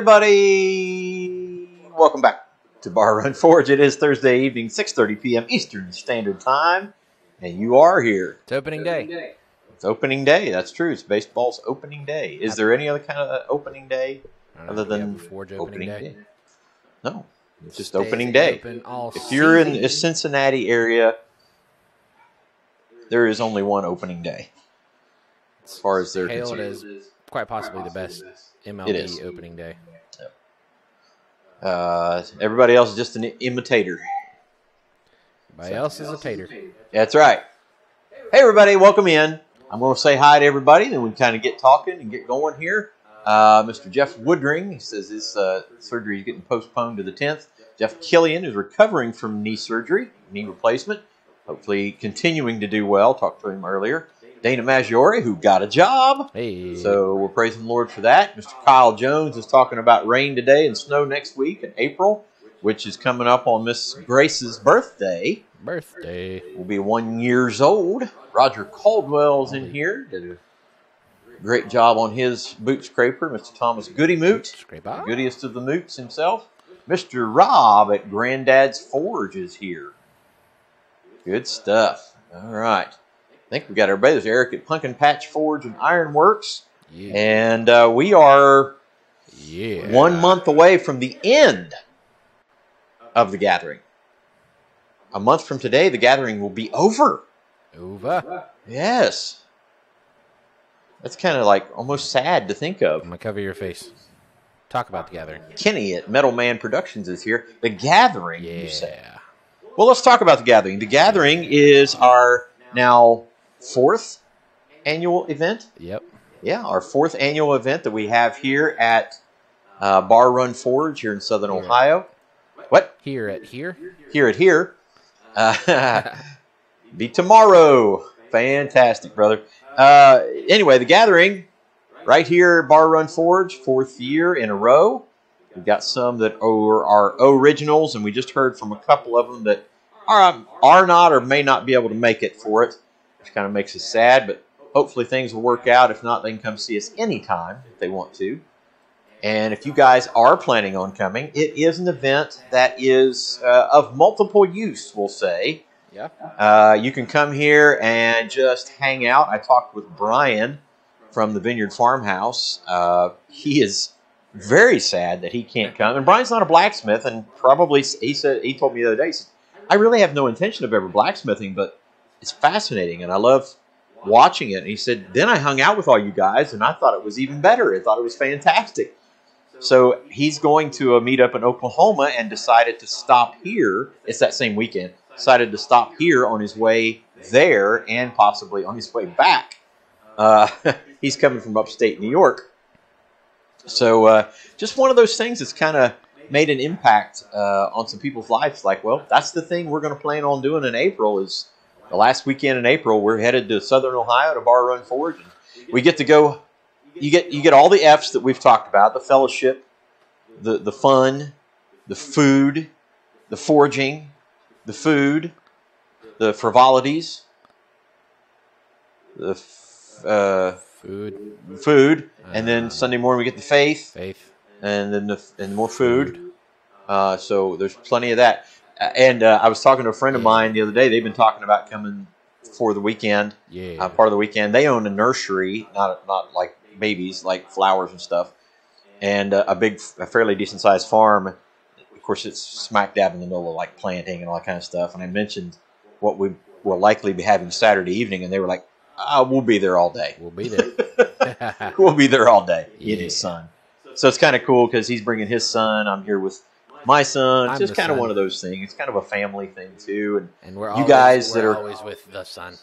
everybody! Welcome back to Barr Run Forge. It is Thursday evening, 6.30 p.m. Eastern Standard Time, and you are here. It's opening day. It's opening day. That's true. It's baseball's opening day. Is there any other kind of opening day other know, we have than before opening, day. No, it's just Stays opening day. open all If you're in the. Cincinnati area, there is only one opening day, as far as they're hailed concerned. as quite possibly the best MLB opening day. Uh, everybody else is just an imitator. Everybody else is a tater. That's right. Hey, everybody, welcome in. I'm going to say hi to everybody, then we kind of get talking and get going here. Uh, Mr. Jeff Woodring he says his uh, surgery is getting postponed to the 10th. Jeff Killian is recovering from knee surgery, knee replacement. Hopefully, continuing to do well. Talked to him earlier. Dana Maggiore, who got a job. Hey. So we're praising the Lord for that. Mr. Kyle Jones is talking about rain today and snow next week in April, which is coming up on Miss Grace's birthday birthday. will be one years old. Roger Caldwell's in here. Did a great job on his boot scraper. Mr. Thomas Goody Moot, Scrape ah. goodiest of the moots himself. Mr. Rob at Granddad's Forge is here. Good stuff. All right. I think we got everybody. There's Eric at Pumpkin Patch Forge and Ironworks. Yeah. And uh, we are yeah. one month away from the end of the gathering. A month from today, the gathering will be over. Over. Yes. That's kind of like almost sad to think of. I'm gonna cover your face. Talk about the gathering. Kenny at Metal Man Productions is here. The gathering, you say. Yeah. Well, let's talk about the gathering. The gathering is our now fourth annual event. Yep. Yeah, our fourth annual event that we have here at uh, Barr Run Forge here in Southern Here. Ohio. What? Here at here. Here at here. Uh, be tomorrow. Fantastic, brother. Uh, anyway, the gathering right here, Barr Run Forge, fourth year in a row. We've got some that are, are originals, and we just heard from a couple of them that are, are not or may not be able to make it for it, which kind of makes us sad, but hopefully things will work out. If not, they can come see us anytime if they want to. And if you guys are planning on coming, it is an event that is uh, of multiple use, we'll say. Yeah. Uh, you can come here and just hang out. I talked with Brian from the Vineyard Farmhouse. Uh, he is very sad that he can't come. And Brian's not a blacksmith, and probably he said he told me the other day. He said, "I really have no intention of ever blacksmithing, but it's fascinating, and I love watching it." And he said, "Then I hung out with all you guys, and I thought it was even better. I thought it was fantastic." So he's going to a meetup in Oklahoma and decided to stop here. It's that same weekend. Decided to stop here on his way there and possibly on his way back. Uh, he's coming from upstate New York. So uh, just one of those things that's kind of made an impact uh, on some people's lives. Like, well, that's the thing we're going to plan on doing in April. Is the last weekend in April we're headed to Southern Ohio to Barr Run Forge. And we get to go you get you get all the F's that we've talked about: the fellowship, the the fun, the food, the forging, the food, the frivolities, the f- uh, Food. food, and then Sunday morning we get the faith, Faith. and then the and more food. Uh, so there's plenty of that. Uh, And uh, I was talking to a friend of mine the other day. They've been talking about coming for the weekend Yeah. uh, part of the weekend. They own a nursery, not not like babies, like flowers and stuff, and uh, a big, a fairly decent sized farm. Of course, it's smack dab in the middle of like planting and all that kind of stuff. And I mentioned what we will likely be having Saturday evening, and they were like, ah, "We'll be there all day. we'll be there. we'll be there all day." Yeah. his son. So it's kind of cool because he's bringing his son. I'm here with my son. It's I'm just the kind of one of those things. It's kind of a family thing too, and and we're You always, guys that we're are- always with the son.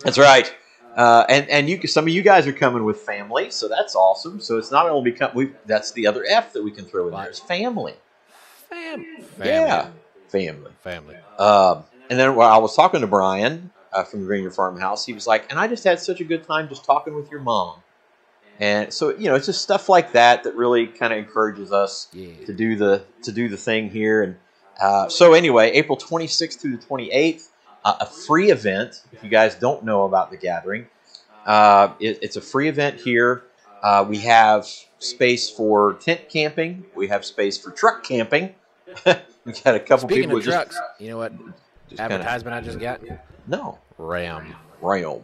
That's right. Uh, and and you some of you guys are coming with family, so that's awesome. So it's not only become we that's the other F that we can throw in there is family. Fam. Yeah, family. Family. Um, and then while I was talking to Brian uh, from the Greener Farmhouse, he was like, "And I just had such a good time just talking with your mom." And so you know, it's just stuff like that that really kind of encourages us Yeah. to do the to do the thing here. And uh, so anyway, April 26th through the 28th, uh, a free event. If you guys don't know about the gathering, uh, it, it's a free event here. Uh, we have space for tent camping. We have space for truck camping. we got a couple Speaking people of who just, trucks, you know what just kind of advertisement I just got? no Ram. Ram.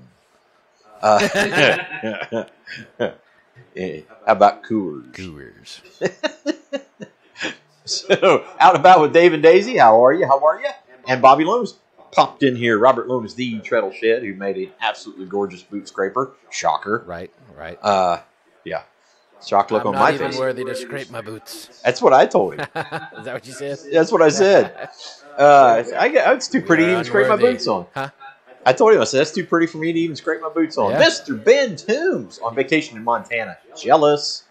Uh, how about Coors? Coors. So, out and about with Dave and Daisy. How are you? How are you? And Bobby Lomas popped in here. Robert Lomas, the treadle shed, who made an absolutely gorgeous boot scraper. Shocker. Right, right. Uh, yeah. Shock look I'm on not my even face. worthy to scrape my boots. That's what I told him. Is that what you said? That's what I said. Uh, I get, it's too pretty to even scrape my boots on. Huh? I told him, I said, that's too pretty for me to even scrape my boots on. Yeah. Mr. Ben Toombs on vacation in Montana. Jealous.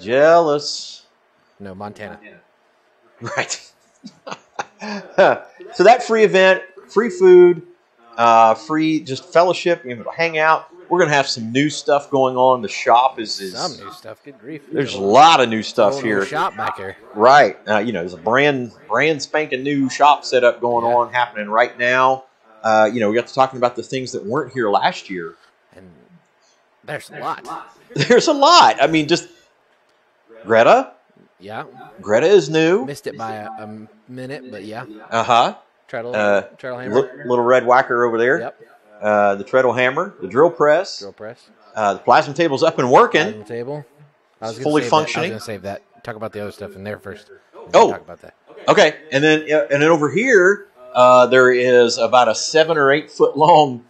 Jealous. No, Montana. Right. so that free event, free food, uh, free just fellowship, you know, hang out. We're gonna have some new stuff going on. The shop is, is Some new stuff. Good grief. there's a lot of new stuff here. Shop back here. Right. Uh, you know, there's a brand brand spanking new shop setup going Yeah. on happening right now. Uh, you know, we got to talking about the things that weren't here last year. And there's a lot. There's a lot. I mean, just Greta. Yeah. Greta is new. Missed it by a, a minute, but yeah. Uh huh. Treadle, Uh, treadle hammer. little red whacker over there. Yep. Uh, the treadle hammer, the drill press, Drill press. uh, the plasma table's up and working. Dining table. I was It's fully save functioning. That. I was going to save that. Talk about the other stuff in there first. Oh. Talk about that. Okay, and then uh, and then over here, uh, there is about a seven or eight foot long,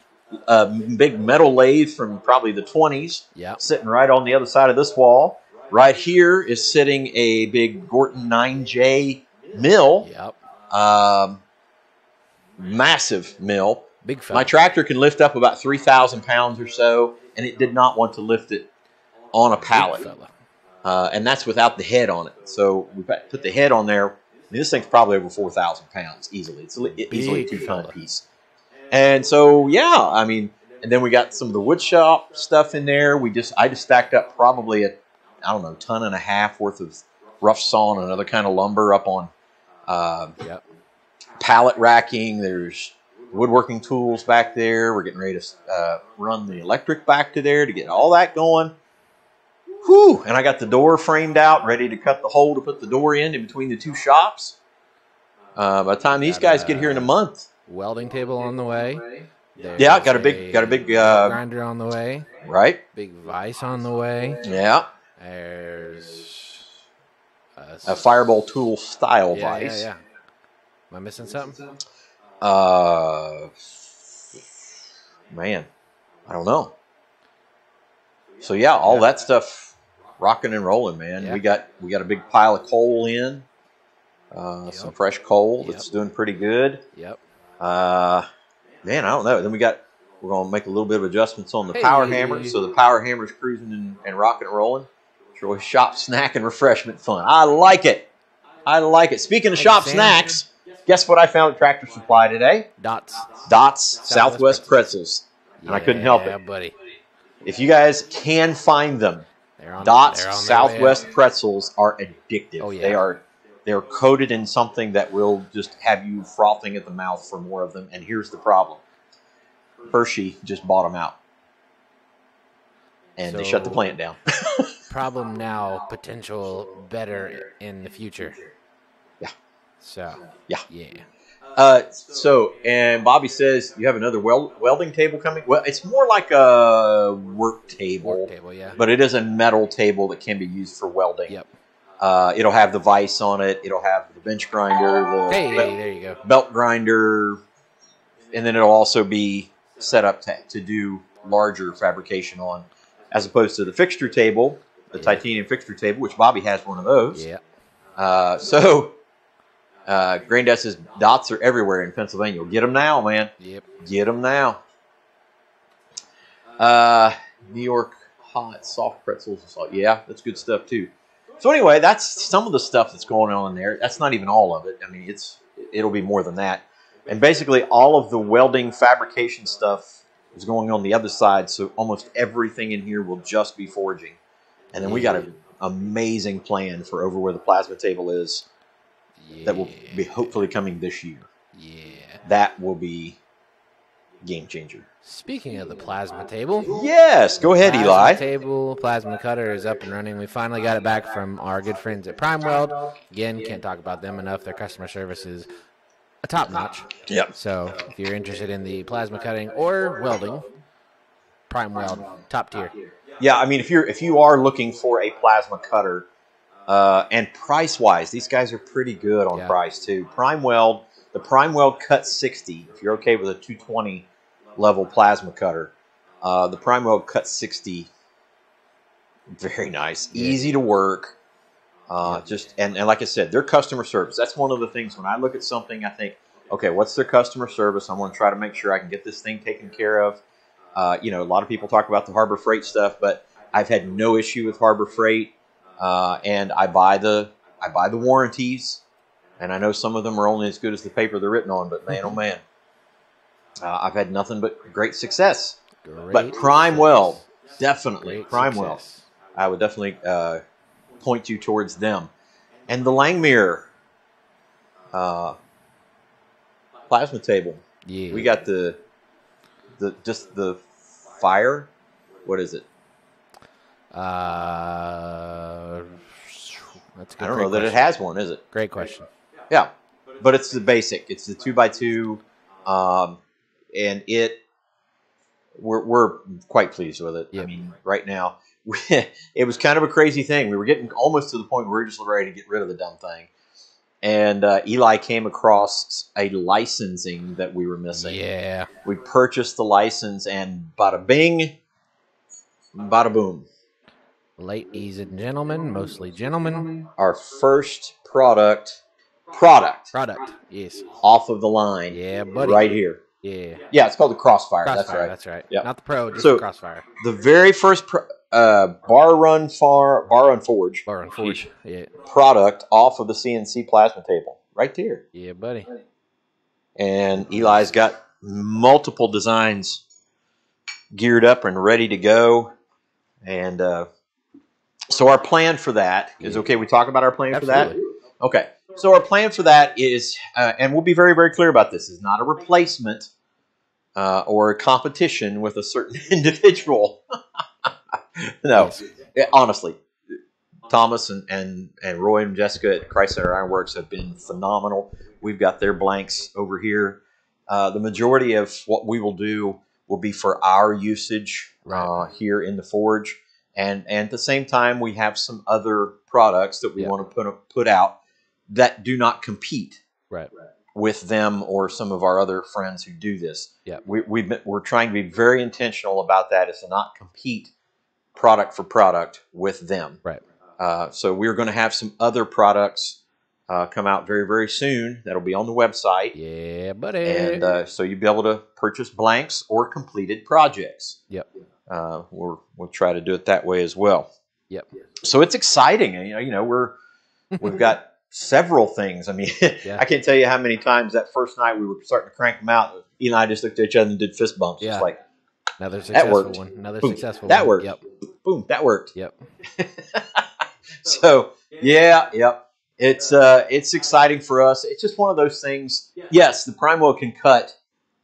uh, big metal lathe from probably the twenties. Yep. sitting right on the other side of this wall. Right here is sitting a big Gorton 9J mill, Yep. um, massive mill. Big fella. My tractor can lift up about 3,000 pounds or so, and it did not want to lift it on a pallet. Uh, and that's without the head on it. So we put the head on there. Mean, this thing's probably over 4,000 pounds easily. It's a easily a two ton piece. And so, yeah, I mean, and then we got some of the wood shop stuff in there. We just, I just stacked up probably a, I don't know, ton and a half worth of rough sawn and other kind of lumber up on uh, Yep. pallet racking. There's woodworking tools back there. We're getting ready to uh, run the electric back to there to get all that going. Whew! And I got the door framed out, ready to cut the hole to put the door in in between the two shops. Uh, by the time these Got guys get here in a month, Welding table on the way. Yeah, got a big- got a big, uh, grinder on the way. right? Big vice on the way. Yeah, There's a, a fireball tool style yeah, vise. Yeah, yeah. Am I missing something? Uh, man, I don't know. So yeah, all Yeah. that stuff rocking and rolling, man. Yeah. We got we got a big pile of coal in, uh, some fresh coal Yep. that's doing pretty good. Yep. Uh, man, I don't know. Then we got we're gonna make a little bit of adjustments on the power Hey. hammer, so the power hammer's cruising and, and rocking and rolling. Troy shop snack and refreshment fun. I like it. I like it. Speaking of shop snacks, guess what I found at Tractor Supply today? Dots. Dots Southwest Southwest pretzels. And I couldn't help it. Buddy. If you guys can find them, on, Dots they're on their way Southwest pretzels are addictive. Oh, yeah. They are they're coated in something that will just have you frothing at the mouth for more of them. And here's the problem. Hershey just bought them out. And they shut the plant down. Problem now, potential better in the future. Yeah. So. Yeah. Yeah. Uh, so, and Bobby says you have another weld- welding table coming. Well, it's more like a work table, Work table, yeah. but it is a metal table that can be used for welding. Yep. Uh, it'll have the vise on it. It'll have the bench grinder, the Hey, belt, there you go. belt grinder, and then it'll also be set up to, to do larger fabrication on, as opposed to the fixture table, the Yeah. titanium fixture table, which Bobby has one of those. Yeah. Uh, so, uh, Granddad says dots are everywhere in Pennsylvania. Get them now, man. Yep. Get them now. Uh, New York hot soft pretzels. and salt. Yeah, that's good stuff too. So anyway, that's some of the stuff that's going on in there. That's not even all of it. I mean, it's it'll be more than that. And basically, all of the welding fabrication stuff is going on the other side. So almost everything in here will just be forging. And then we got an amazing plan for over where the plasma table is Yeah. that will be hopefully coming this year. Yeah. That will be game changer. Speaking of the plasma table, Yes, go ahead, plasma Eli. table, plasma cutter is up and running. We finally got it back from our good friends at Prime Weld. Again, can't talk about them enough. Their customer service is a top notch. Yep. So if you're interested in the plasma cutting or welding, Prime Weld, top tier. Yeah, I mean, if you're if you are looking for a plasma cutter, uh, and price wise, these guys are pretty good on Yeah. price too. Prime Weld, the Prime Weld Cut 60. If you're okay with a 220 level plasma cutter, uh, the Prime Weld Cut 60, very nice, Yeah. easy to work. Uh, Just and, and like I said, their customer service. That's one of the things when I look at something, I think, okay, what's their customer service? I'm going to try to make sure I can get this thing taken care of. Uh, you know, a lot of people talk about the Harbor Freight stuff, but I've had no issue with Harbor Freight, uh, and I buy the I buy the warranties, and I know some of them are only as good as the paper they're written on. But man, oh man, uh, I've had nothing but great success. Great but Prime. Weld, definitely Prime Weld. I would definitely uh, point you towards them, and the Langmuir uh, plasma table. Yeah. We got the the just the fire. What is it? Uh, that's a good. I don't know that it has one, is it? Great question. Yeah, but it's the basic. It's the two by two, um, and it. We're, we're quite pleased with it. I mean, right now, we, it was kind of a crazy thing. We were getting almost to the point where we were just ready to get rid of the dumb thing, and uh, Eli came across a licensing that we were missing. Yeah. We purchased the license, and bada bing, bada boom. Ladies and gentlemen, mostly gentlemen. Our first product, product Product. Yes. off of the line, Yeah, buddy. right here. Yeah. Yeah, it's called the Crossfire. Crossfire. That's right. That's right. Yeah, Not the pro, just So- the crossfire. The very first pro- uh, bar run far bar run forge Bar and forge. Yeah. product off of the CNC plasma table, right there. Yeah, buddy. And Eli's got multiple designs geared up and ready to go. And uh, so our plan for that is okay. We talk about our plan for that. Okay. So our plan for that is, uh, and we'll be very, very clear about this, is not a replacement uh, or a competition with a certain individual. no. Honestly, Thomas and, and, and Roy and Jessica at Christ Center Ironworks have been phenomenal. We've got their blanks over here. Uh, the majority of what we will do will be for our usage uh, Right. here in the forge, and and at the same time we have some other products that we Yeah. want to put put out that do not compete Right. with them or some of our other friends who do this. Yep. We, we've been, we're trying to be very intentional about that is to not compete product for product with them. Right. Uh, so we're going to have some other products uh, come out very, very soon. That'll be on the website. Yeah, buddy. And uh, so you'll be able to purchase blanks or completed projects. Yep. Uh, we're, we'll try to do it that way as well. Yep. So it's exciting. You know, you know we're we've got several things. I mean, Yeah. I can't tell you how many times that first night we were starting to crank them out. Eli and I just looked at each other and did fist bumps. Yeah. It's like, Another successful worked. one. Another Boom. successful That one. worked. Yep. boom, that worked. Yep. so yeah, yep. It's uh, it's exciting for us. It's just one of those things. Yes, the Primo can cut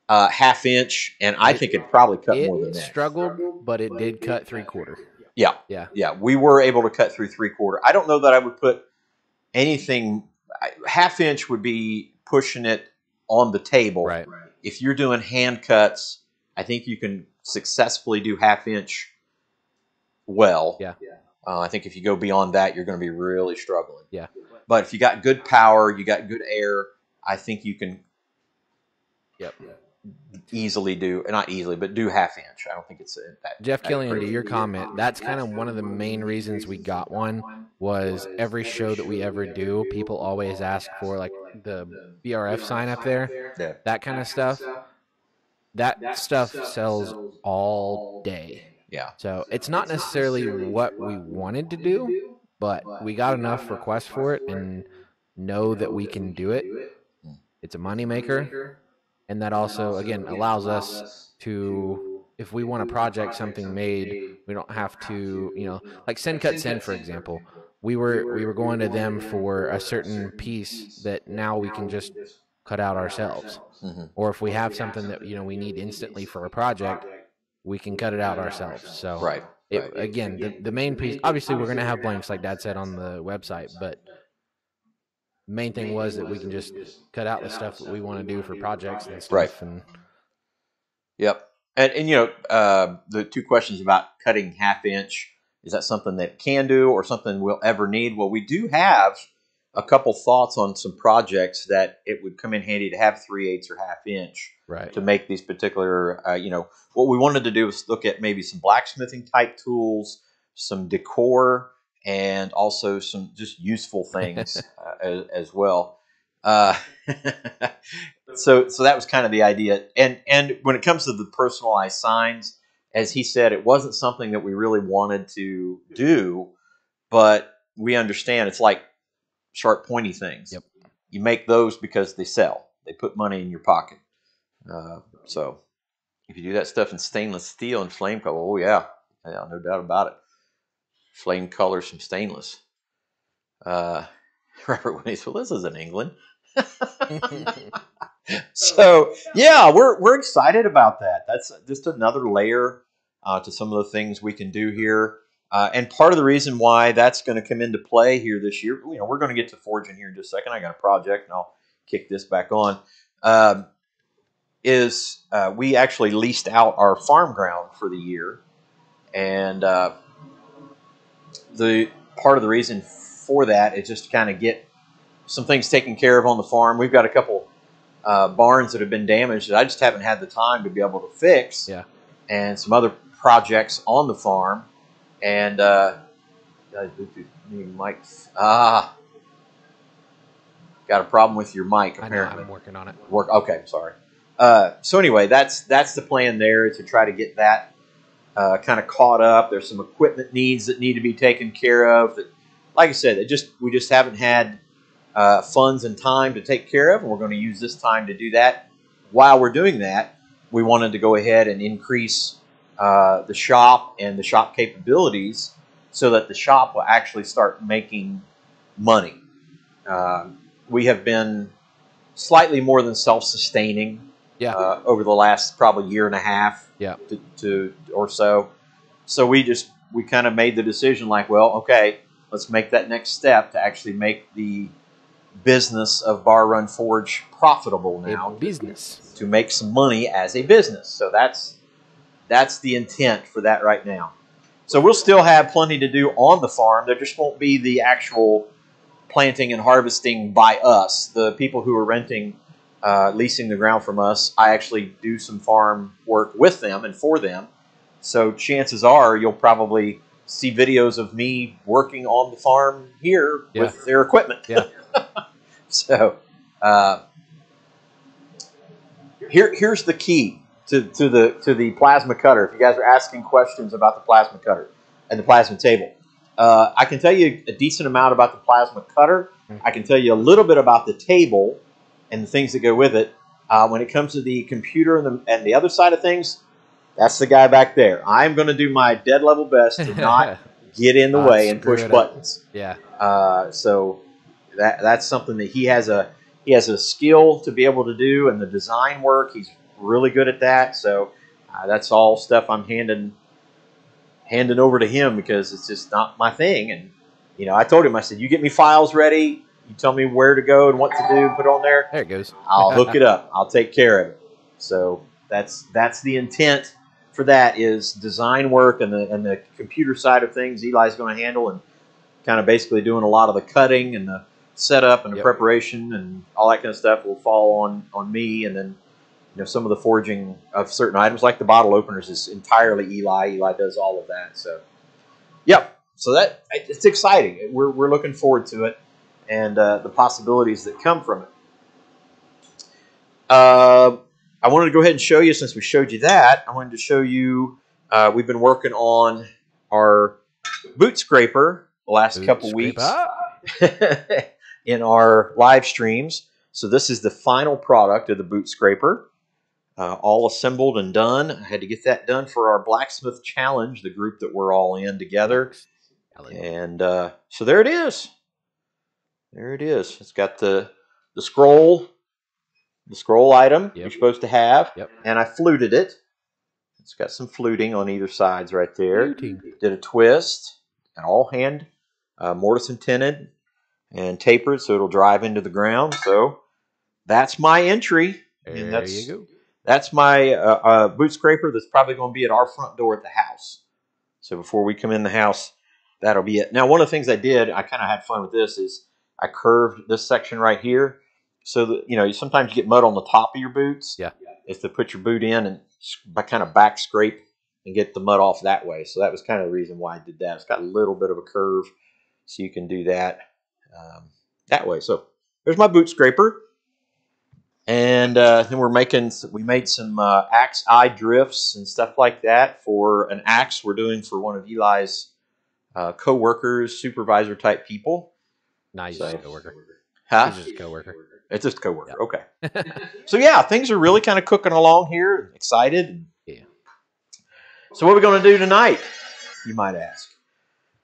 uh, half inch, and I think it probably cut more than that. struggled, but it did cut three quarter. Yeah. Yeah. Yeah, we were able to cut through three quarter. I don't know that I would put anything. Half inch would be pushing it on the table. Right. If you're doing hand cuts, I think you can successfully do half inch well. Yeah. Uh, I think if you go beyond that, you're going to be really struggling. Yeah. But if you got good power, you got good air, I think you can Yep. Easily do uh, not easily, but do half inch. I don't think it's a, that. Jeff that Killian, to your comment, that's kind of one of the main reasons we got one was every show that we ever do, people always ask for like the BRF sign up there, Yeah. that kind of stuff. That stuff sells all day. Yeah. So it's not necessarily what we wanted to do, but we got enough requests for it and know that we can do it. Hmm. It's a moneymaker. And that also, again, allows us to, if we want a project, something made, we don't have to, you know, like Send Cut Send, for example. We were we were going to them for a certain piece that now we can just cut out ourselves. Mhm. Or if we have something that you know we need instantly for a project, we can cut it out ourselves. So Right. it, right. again, the, the main piece. Obviously, we're going to have blanks, like Dad said on the website, but main thing was that we can just cut out the stuff that we want to do for projects and stuff. Right. And Yep. And, and you know, uh, the two questions about cutting half inch is that something that can do or something we'll ever need? Well, we do have a couple thoughts on some projects that it would come in handy to have three eighths or half inch right. to make these particular. Uh, you know, what we wanted to do was look at maybe some blacksmithing type tools, some decor, and also some just useful things uh, as, as well. Uh, so so that was kind of the idea. And and when it comes to the personalized signs, as he said, it wasn't something that we really wanted to do, but we understand it's like sharp pointy things. Yep. You make those because they sell. They put money in your pocket. Uh, so if you do that stuff in stainless steel and flame color, oh yeah, yeah, no doubt about it. Flame colors from stainless. Uh, Robert Williams, well, this is in England. so yeah, we're we're excited about that. That's just another layer uh, to some of the things we can do here. Uh, and part of the reason why that's going to come into play here this year, you know, we're going to get to forging here in just a second. I got a project, and I'll kick this back on. Um, is uh, we actually leased out our farm ground for the year, and uh, the part of the reason for that is just to kind of get some things taken care of on the farm. We've got a couple uh, barns that have been damaged that I just haven't had the time to be able to fix. Yeah. And some other projects on the farm. And uh, guys, Bluetooth muting mic. Ah, got a problem with your mic I know apparently. I'm working on it. Work. Okay, sorry. Uh, so anyway, that's that's the plan there to try to get that uh, kind of caught up. There's some equipment needs that need to be taken care of. That, like I said, it just we just haven't had uh, funds and time to take care of, and we're going to use this time to do that. While we're doing that, we wanted to go ahead and increase uh, the shop and the shop capabilities so that the shop will actually start making money. Um, we have been slightly more than self-sustaining Yeah. uh, over the last probably year and a half Yeah. to, to or so. So we just we kind of made the decision like, well, okay, let's make that next step to actually make the business of Barr Run Forge profitable now A business. to make some money as a business. So that's that's the intent for that right now. So we'll still have plenty to do on the farm. There just won't be the actual planting and harvesting by us. The people who are renting, uh, leasing the ground from us, I actually do some farm work with them and for them. So chances are you'll probably see videos of me working on the farm here Yeah. with their equipment. Yeah. so uh, here, here's the key to, to the to the plasma cutter. If you guys are asking questions about the plasma cutter and the plasma table, uh, I can tell you a decent amount about the plasma cutter. I can tell you a little bit about the table and the things that go with it. Uh, when it comes to the computer and the, and the other side of things, that's the guy back there. I'm going to do my dead level best to not get in the way and push buttons. yeah. Uh, so that that's something that he has a he has a skill to be able to do, and the design work he's really good at that. So uh, that's all stuff I'm handing handing over to him because it's just not my thing. And you know, I told him I said, "You get me files ready. You tell me where to go and what to do, put on there. There it goes. I'll hook it up. I'll take care of it." So that's that's the intent for that is design work and the and the computer side of things. Eli's going to handle and kind of basically doing a lot of the cutting and the setup and the Yep. preparation and all that kind of stuff will fall on on me and then you know some of the forging of certain items like the bottle openers is entirely Eli. Eli does all of that. So yep. So that it's exciting. We're we're looking forward to it and uh, the possibilities that come from it. Uh, I wanted to go ahead and show you since we showed you that. I wanted to show you. Uh, we've been working on our boot scraper the last Boot couple scrape weeks in our live streams. So this is the final product of the boot scraper, uh, all assembled and done. I had to get that done for our blacksmith challenge, the group that we're all in together. And uh, so there it is. There it is. It's got the the scroll the scroll item you're supposed to have, Yep. and I fluted it. It's got some fluting on either sides right there. Fluting. Did a twist, and all hand uh, mortise and tinted, and tapered so it'll drive into the ground. So that's my entry. There And that's you go. that's my uh, uh, boot scraper. That's probably going to be at our front door at the house. So before we come in the house, that'll be it. Now, one of the things I did, I kind of had fun with this, is I curved this section right here, so that you know sometimes you get mud on the top of your boots. Yeah. Is to put your boot in and by kind of back scrape and get the mud off that way. So that was kind of the reason why I did that. It's got a little bit of a curve, so you can do that um, that way. So there's my boot scraper and uh, then we're making we made some uh, axe eye drifts and stuff like that for an axe we're doing for one of Eli's uh, co-workers, supervisor type people. Nah, he's So- just a coworker. Huh? He's just a coworker. It's just a coworker. Okay. So yeah, things are really kind of cooking along here. Excited. Yeah. So what are we going to do tonight? You might ask.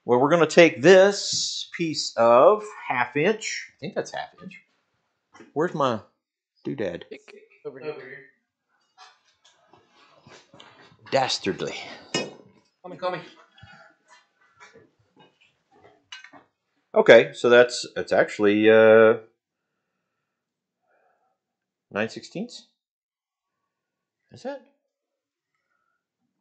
Well, we're going to take this piece of half inch. I think that's half inch. Where's my doodad? Over here. Dastardly. Call me, call me. Okay, so that's that's actually uh, nine sixteenths. Is that?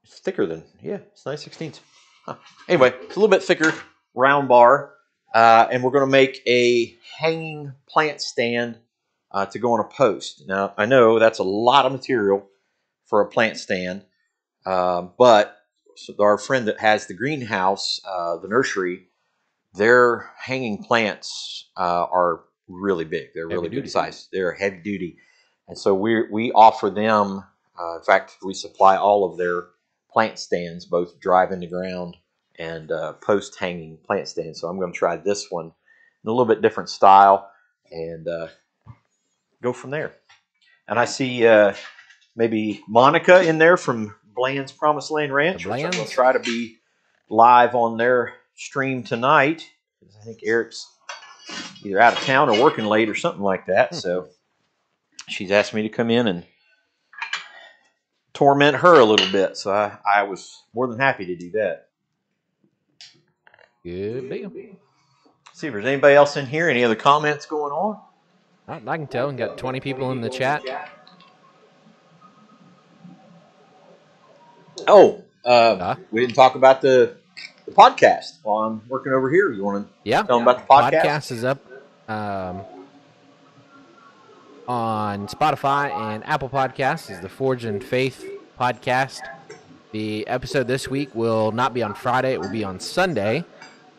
It's thicker than yeah. It's nine sixteenths. Huh. Anyway, it's a little bit thicker, round bar, uh, and we're going to make a hanging plant stand uh, to go on a post. Now I know that's a lot of material for a plant stand, um, but so our friend that has the greenhouse, uh, the nursery their hanging plants uh, are really big. They're really Heavy good size. They're heavy duty, and so we we offer them. Uh, in fact, we supply all of their plant stands, both drive in the ground and uh, post hanging plant stands. So I'm going to try this one in a little bit different style and uh, go from there. And I see uh, maybe Monica in there from Bland's Promised Land Ranch. The which I'm going Blands? to try to be live on their stream tonight. 'cause I think Eric's either out of town or working late or something like that. So she's asked me to come in and torment her a little bit. So I, I was more than happy to do that. Good deal. See if there's anybody else in here. Any other comments going on? I, I can tell. We got 20 people in the chat. Oh, uh, Huh? we didn't talk about the, the podcast while I'm working over here. You want to Yeah. tell them about the podcast? podcast is up um, on Spotify and Apple Podcasts. Is the Forged in Faith podcast. The episode this week will not be on Friday; it will be on Sunday,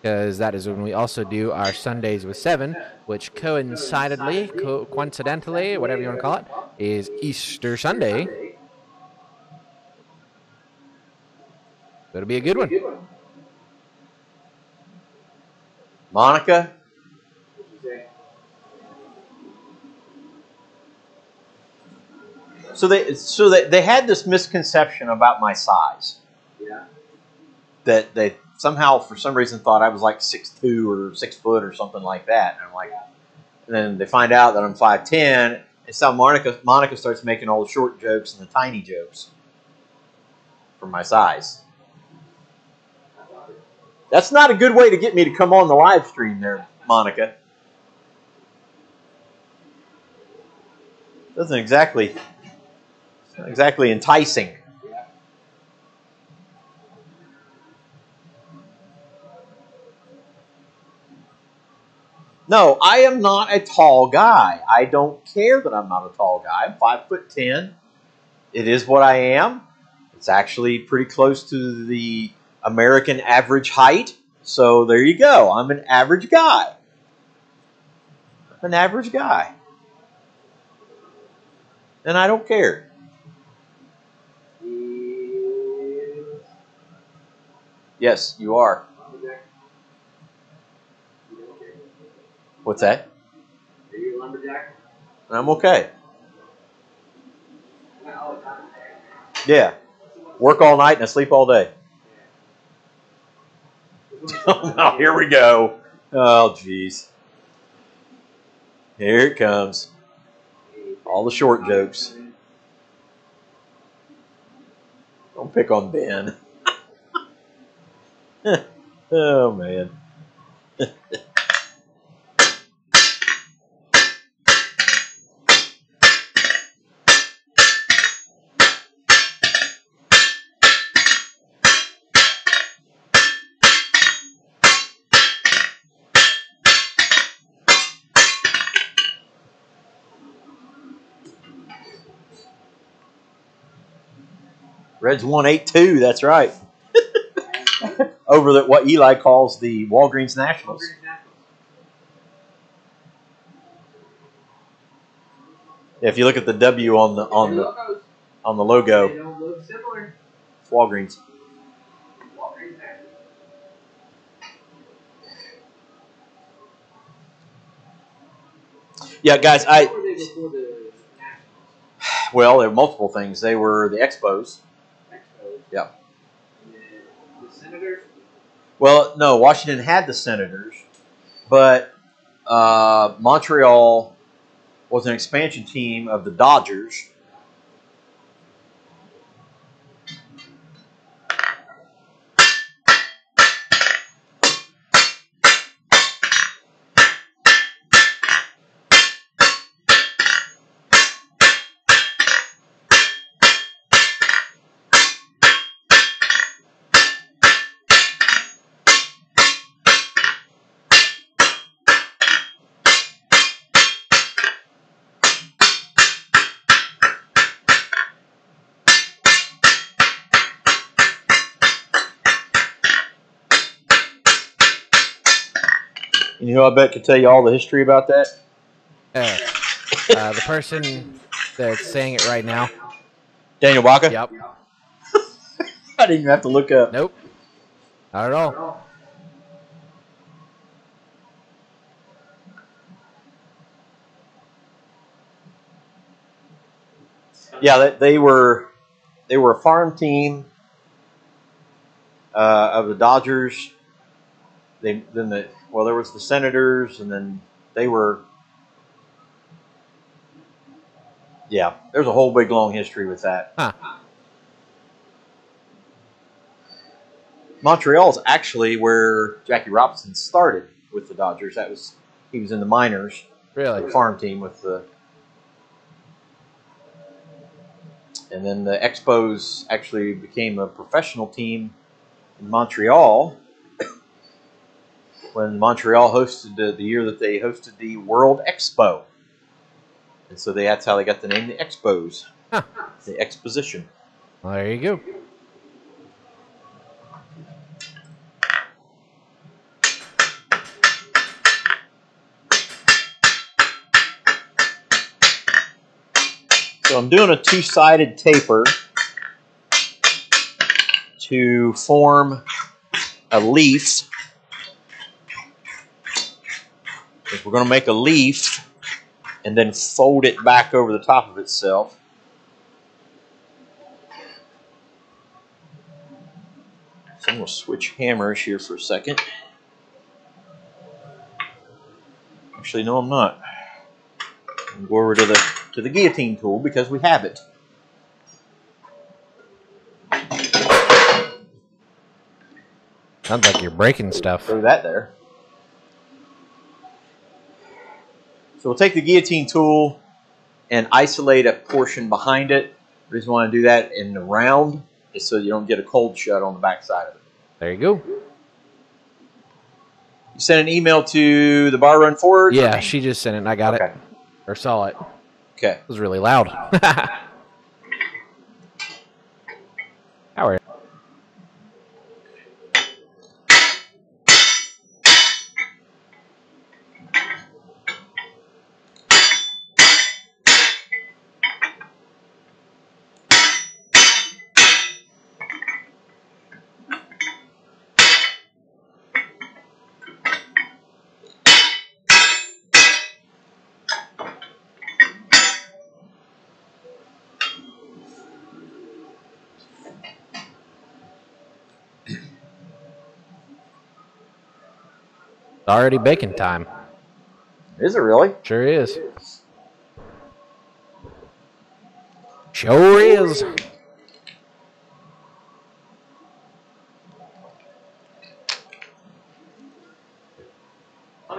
because that is when we also do our Sundays with Seven, which coincidentally, co- coincidentally, whatever you want to call it, is Easter Sunday. It'll be a good one. Monica? So they so they, they had this misconception about my size. Yeah. That they somehow for some reason thought I was like six two or six foot or something like that. And I'm like and then they find out that I'm five ten and so Monica Monica starts making all the short jokes and the tiny jokes for my size. That's not a good way to get me to come on the live stream there, Monica. Doesn't exactly not exactly enticing. No, I am not a tall guy. I don't care that I'm not a tall guy. I'm five foot ten. It is what I am. It's actually pretty close to the American average height. So there you go. I'm an average guy. I'm an average guy. And I don't care. Yes, you are. What's that? Are you a lumberjack? I'm okay. Yeah. Work all night and I sleep all day. Oh, here we go. Oh, jeez. Here it comes. All the short jokes. Don't pick on Ben. oh man. Reds one eight two. That's right. Over the what Eli calls the Walgreens Nationals. If you look at the W on the on the on the logo, don't look similar. it's Walgreens. Yeah, guys. I What were they before the Nationals? well, there were multiple things. They were the Expos. Yeah. The Senators. Well, no, Washington had the Senators, but uh, Montreal was an expansion team of the Dodgers. I bet could tell you all the history about that. Uh, uh, the person that's saying it right now. Daniel Baca. Yep. I didn't even have to look up. Nope. Not at all. Yeah, they, they were they were a farm team uh, of the Dodgers. They then the well, there was the Senators, and then they were. Yeah, there's a whole big long history with that. Huh. Montreal is actually where Jackie Robinson started with the Dodgers. That was he was in the minors, the Really? farm team with the. And then the Expos actually became a professional team in Montreal when Montreal hosted the, the year that they hosted the World Expo. And so they, that's how they got the name the Expos, Huh. the Exposition. Well, there you go. So I'm doing a two-sided taper to form a leaf. If we're going to make a leaf and then fold it back over the top of itself. So I'm going to switch hammers here for a second. Actually, no, I'm not. I'm go over to the to the guillotine tool because we have it. Sounds like you're breaking stuff. Throw that there. So we'll take the guillotine tool and isolate a portion behind it. We just want to do that in the round is so you don't get a cold shut on the back side of it. There you go. You sent an email to the Barr Run Forge? Yeah, she just sent it and I got Okay. it. Or saw it. Okay. It was really loud. It's already baking time. Is it really? Sure is. Sure is.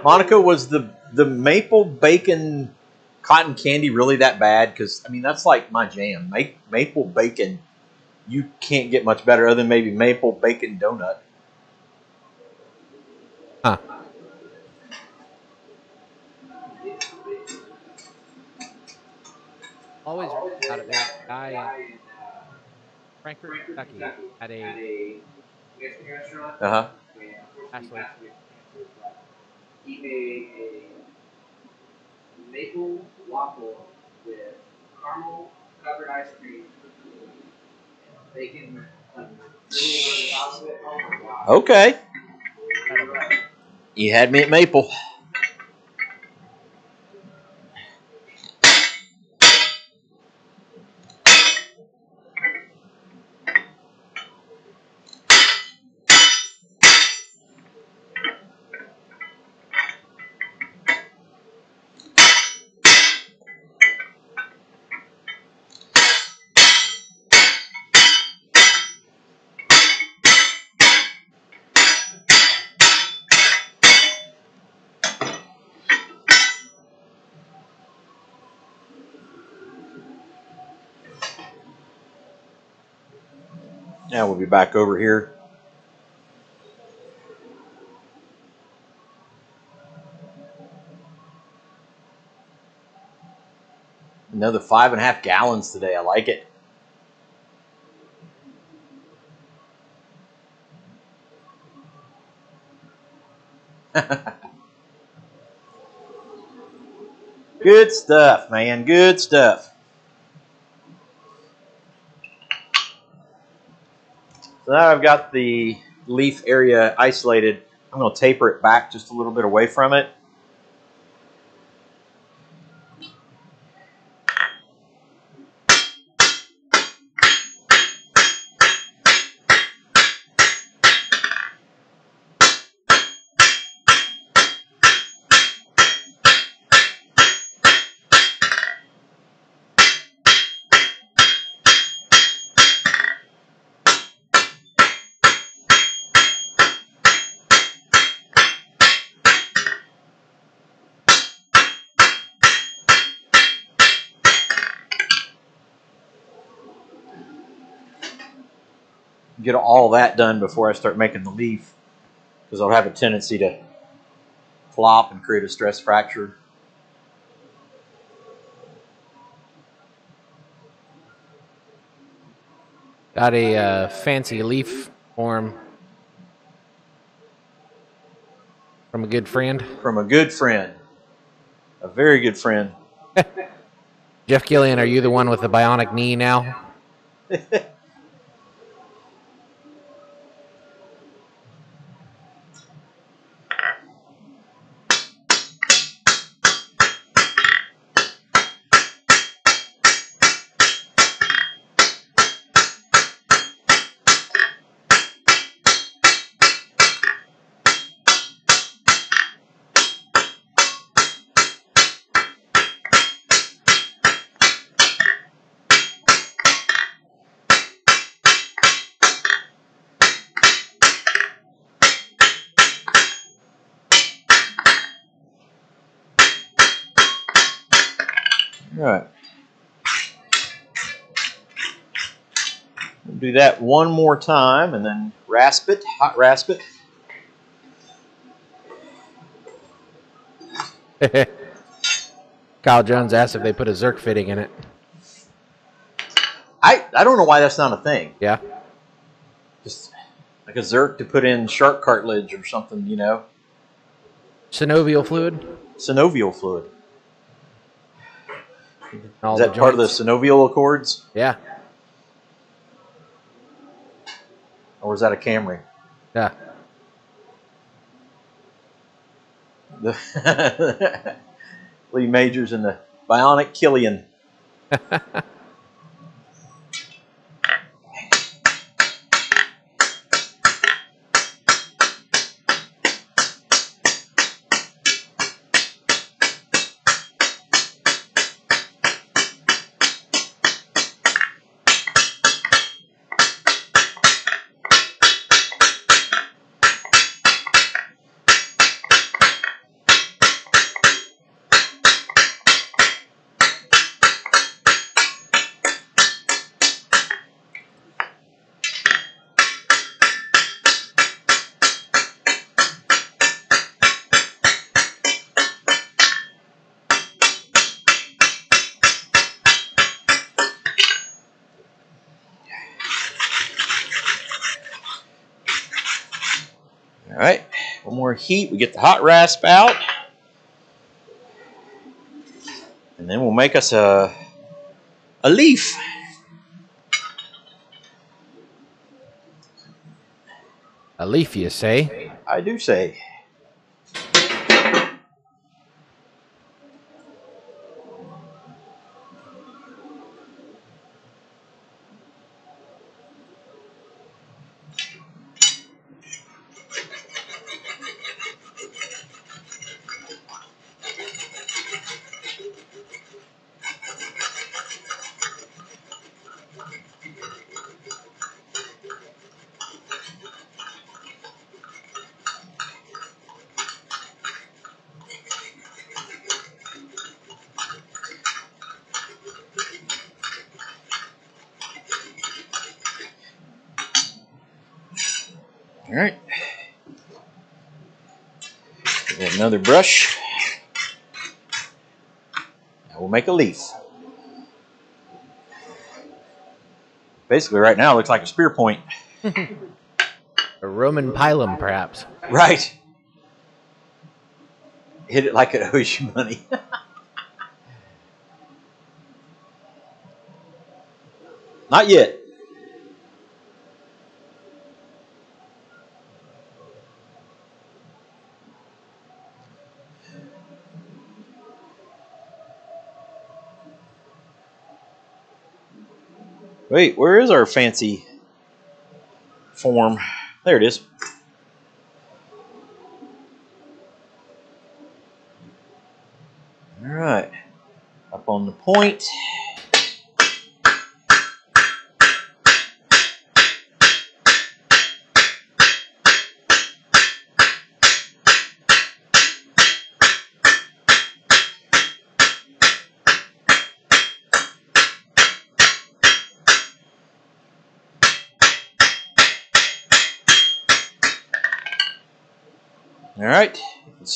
Monica, was the the maple bacon cotton candy really that bad? Because I mean, that's like my jam. Ma- maple bacon, you can't get much better other than maybe maple bacon donut. Huh. Always out of there. Guy in in uh, Frankfort, Frankfort, Kentucky, had had a a Mexican restaurant. Uh huh. Ashley. passed away from cancer, but He made a maple waffle with caramel covered ice cream, and bacon, and really on top of it. My god! Okay. You had me at maple. Back over here. Another five and a half gallons today. I like it. Good stuff, man. Good stuff. So now I've got the leaf area isolated. I'm going to taper it back just a little bit away from it. Get all that done before I start making the leaf because I'll have a tendency to flop and create a stress fracture. Got a uh, fancy leaf form from a good friend. From a good friend, a very good friend. Jeff Gillian, are you the one with the bionic knee now? that one more time and then rasp it, hot rasp it. Kyle Jones asked if they put a Zerk fitting in it. I, I don't know why that's not a thing. Yeah. Just like a Zerk to put in shark cartilage or something, you know, Synovial fluid. synovial fluid. Is that part of the synovial accords? Yeah. Or is that a Camry? Yeah. The Lee Majors and the Bionic Gillian. All right, one more heat. We get the hot rasp out. And then we'll make us a, a leaf. A leaf, you say? I do say. All right. Get another brush. Now we'll make a leaf. Basically, right now, it looks like a spear point. A Roman pilum, perhaps. Right. Hit it like it owes you money. Not yet. Wait, where is our fancy form? There it is. All right, up on the point.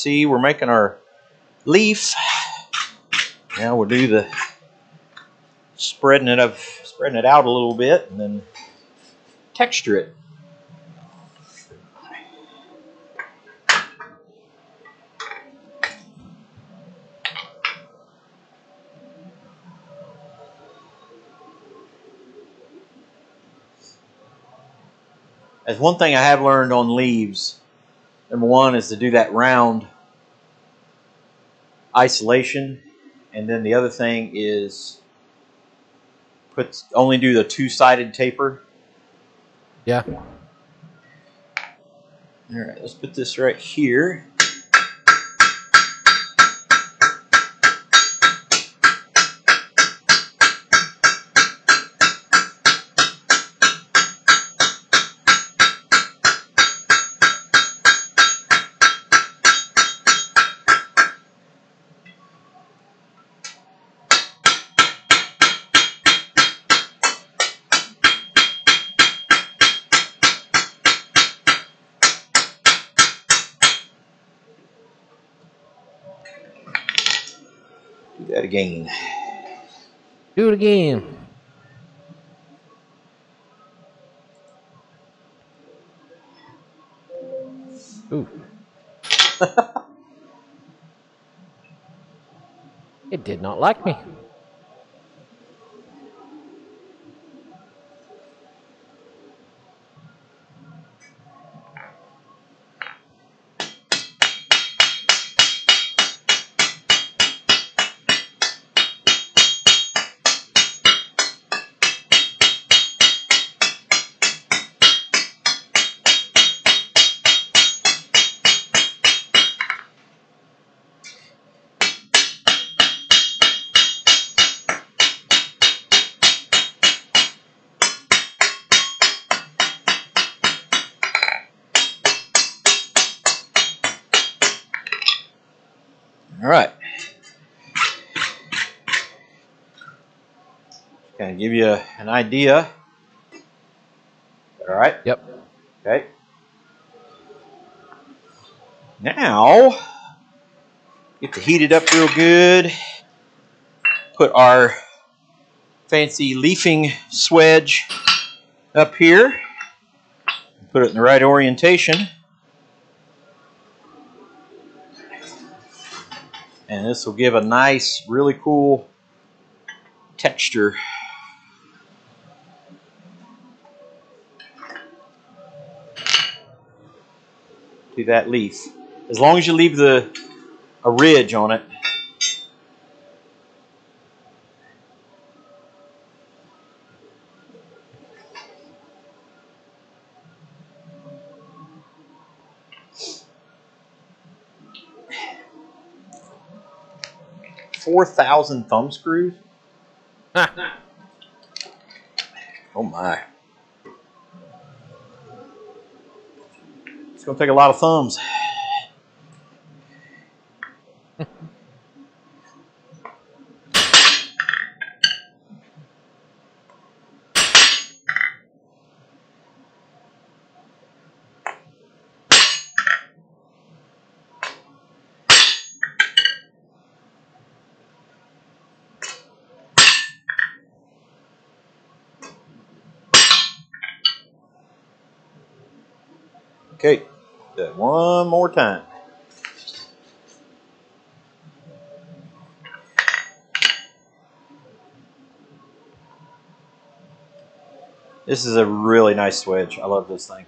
See we're making our leaf. Now we'll do the spreading it of spreading it out a little bit and then texture it. As one thing I have learned on leaves, number one is to do that round isolation and then the other thing is put only do the two-sided taper Yeah. all right let's put this right here like me. an idea. All right? Yep. Okay. Now, get to heat it up real good. Put our fancy leafing swedge up here. Put it in the right orientation. And this will give a nice, really cool texture To that leaf. As long as you leave the a ridge on it. Four thousand thumb screws. Oh my. It's gonna take a lot of thumbs. Okay, it one more time. This is a really nice switch. I love this thing.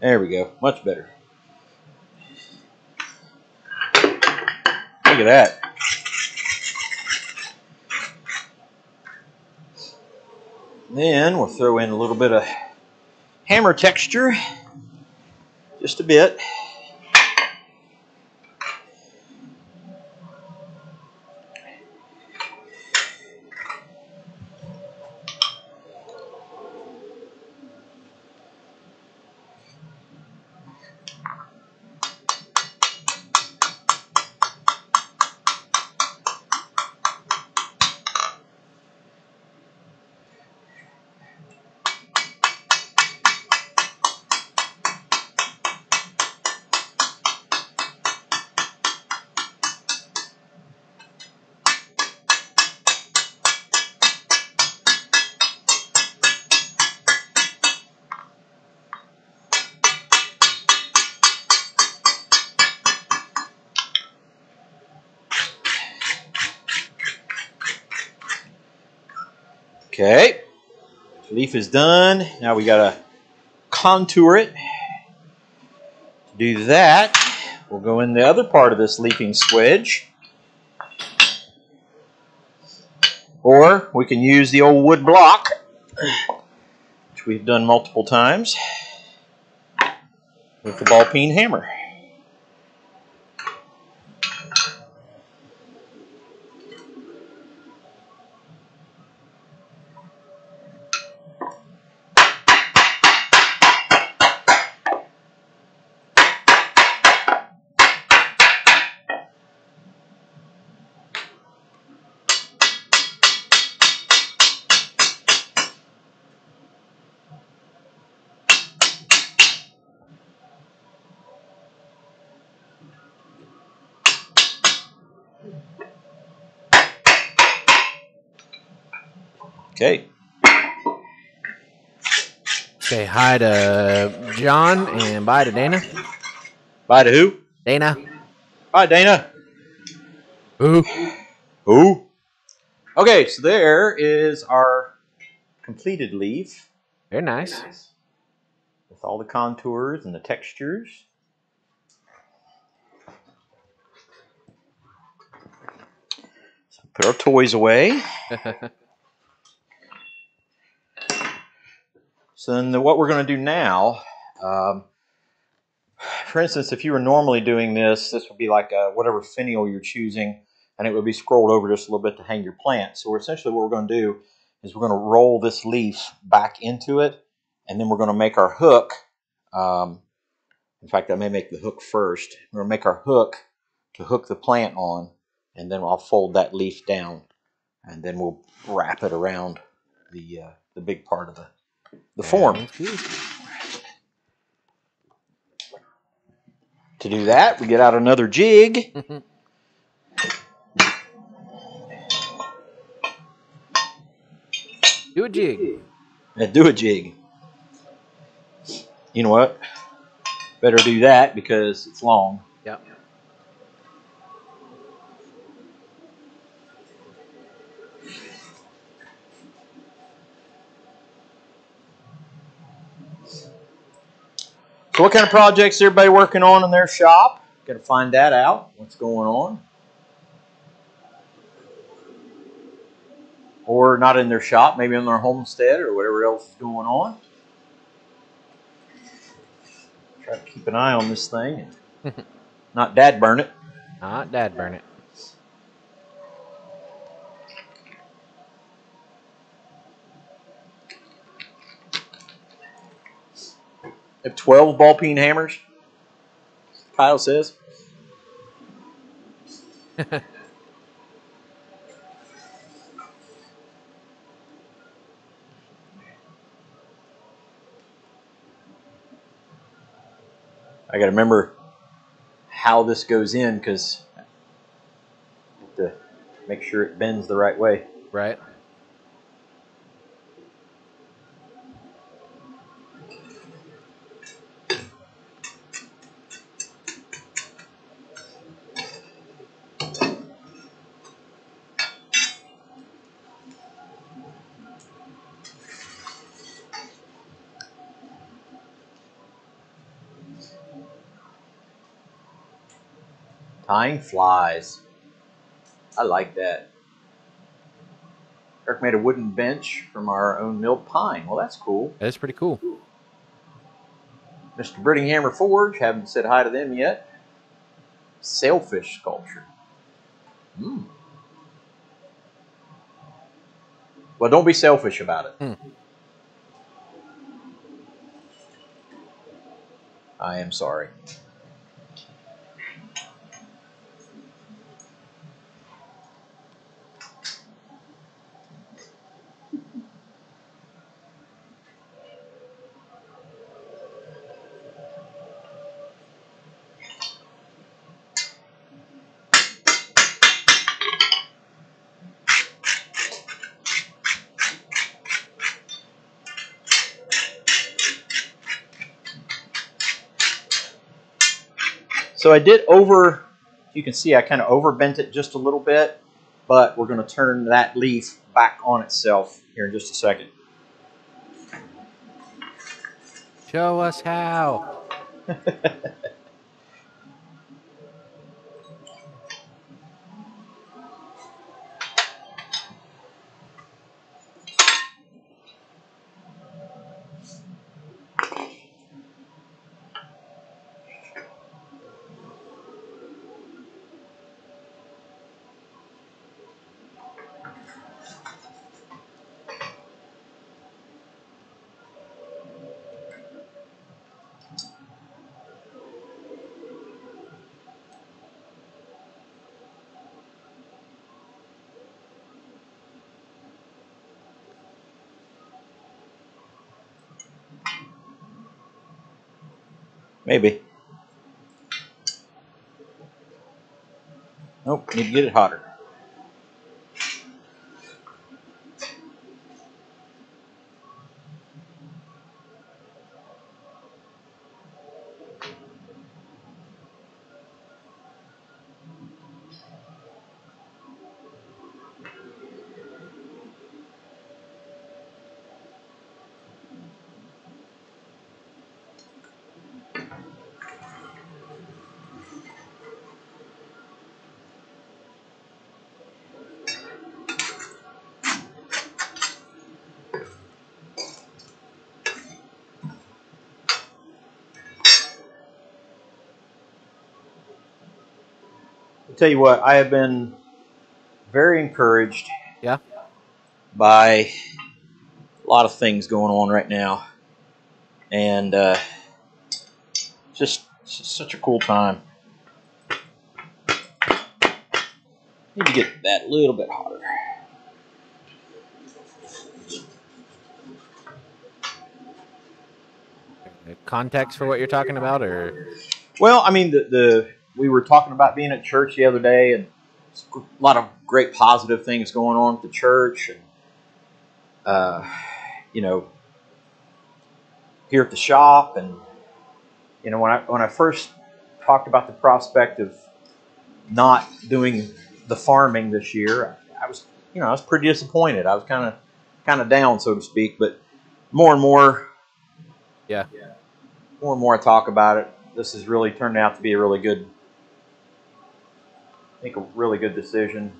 There we go. Much better. Look at that. Then we'll throw in a little bit of hammer texture. Just a bit. Is done. Now we gotta contour it. To do that, we'll go in the other part of this leafing swedge. Or we can use the old wood block, which we've done multiple times, with the ball peen hammer. Hi to John and bye to Dana. Bye to who? Dana. Bye, Dana. Who? Who? Okay, so there is our completed leaf Very nice. with all the contours and the textures. So put our toys away. So then, the, what we're going to do now, um, for instance, if you were normally doing this, this would be like a, whatever finial you're choosing, and it would be scrolled over just a little bit to hang your plant. So essentially what we're going to do is we're going to roll this leaf back into it, and then we're going to make our hook. Um, in fact, I may make the hook first. We're going to make our hook to hook the plant on, and then I'll fold that leaf down, and then we'll wrap it around the uh, the big part of the the form. To do that, we get out another jig. Do a jig. and do a jig. You know what? Better do that because it's long. Yep. So, what kind of projects is everybody working on in their shop? Got to find that out. What's going on? Or not in their shop, maybe in their homestead or whatever else is going on. Try to keep an eye on this thing and not dad burn it. Not dad burn it. Have 12 ball peen hammers. Kyle says. I got to remember how this goes in because to make sure it bends the right way. Right. Tying flies. I like that. Eric made a wooden bench from our own milled pine. Well, that's cool. That is pretty cool. Mr. Brittinghammer Forge, haven't said hi to them yet. Sailfish sculpture. Hmm. Well, don't be selfish about it. Hmm. I am sorry. So I did over, you can see I kind of over bent it just a little bit, but we're going to turn that leaf back on itself here in just a second. Show us how. Maybe. Nope, need to get it hotter. Tell you what, I have been very encouraged. Yeah. By a lot of things going on right now, and uh, just, just such a cool time. Need to get that a little bit hotter. Context for what you're talking about, or Well, I mean, the, the we were talking about being at church the other day, and a lot of great positive things going on at the church, and uh, you know, here at the shop, and you know, when I when I first talked about the prospect of not doing the farming this year, I was you know I was pretty disappointed. I was kind of kind of down, so to speak. But more and more, yeah, Yeah. more and more I talk about it. This has really turned out to be a really good, Think a really good decision.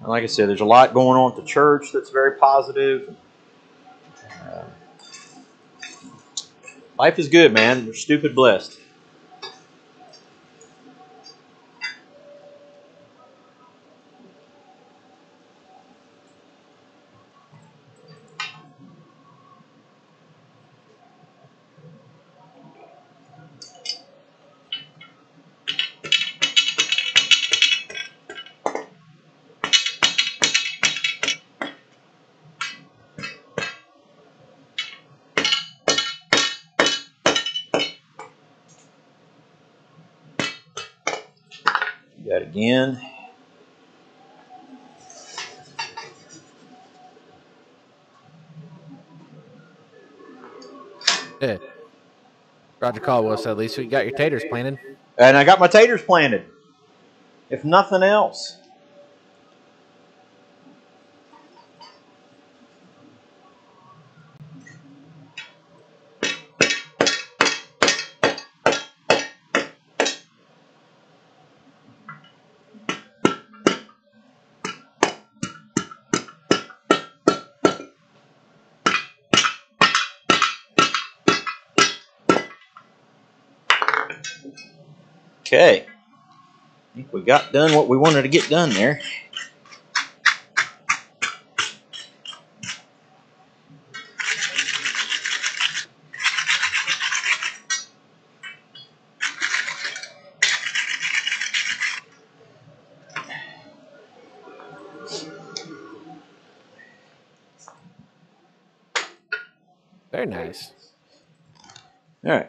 And like I said, there's a lot going on at the church that's very positive. Uh, life is good, man. We're stupid blessed. Caldwell said, "At least you got your taters planted." And I got my taters planted. If nothing else. Got done what we wanted to get done there. Very nice. All right.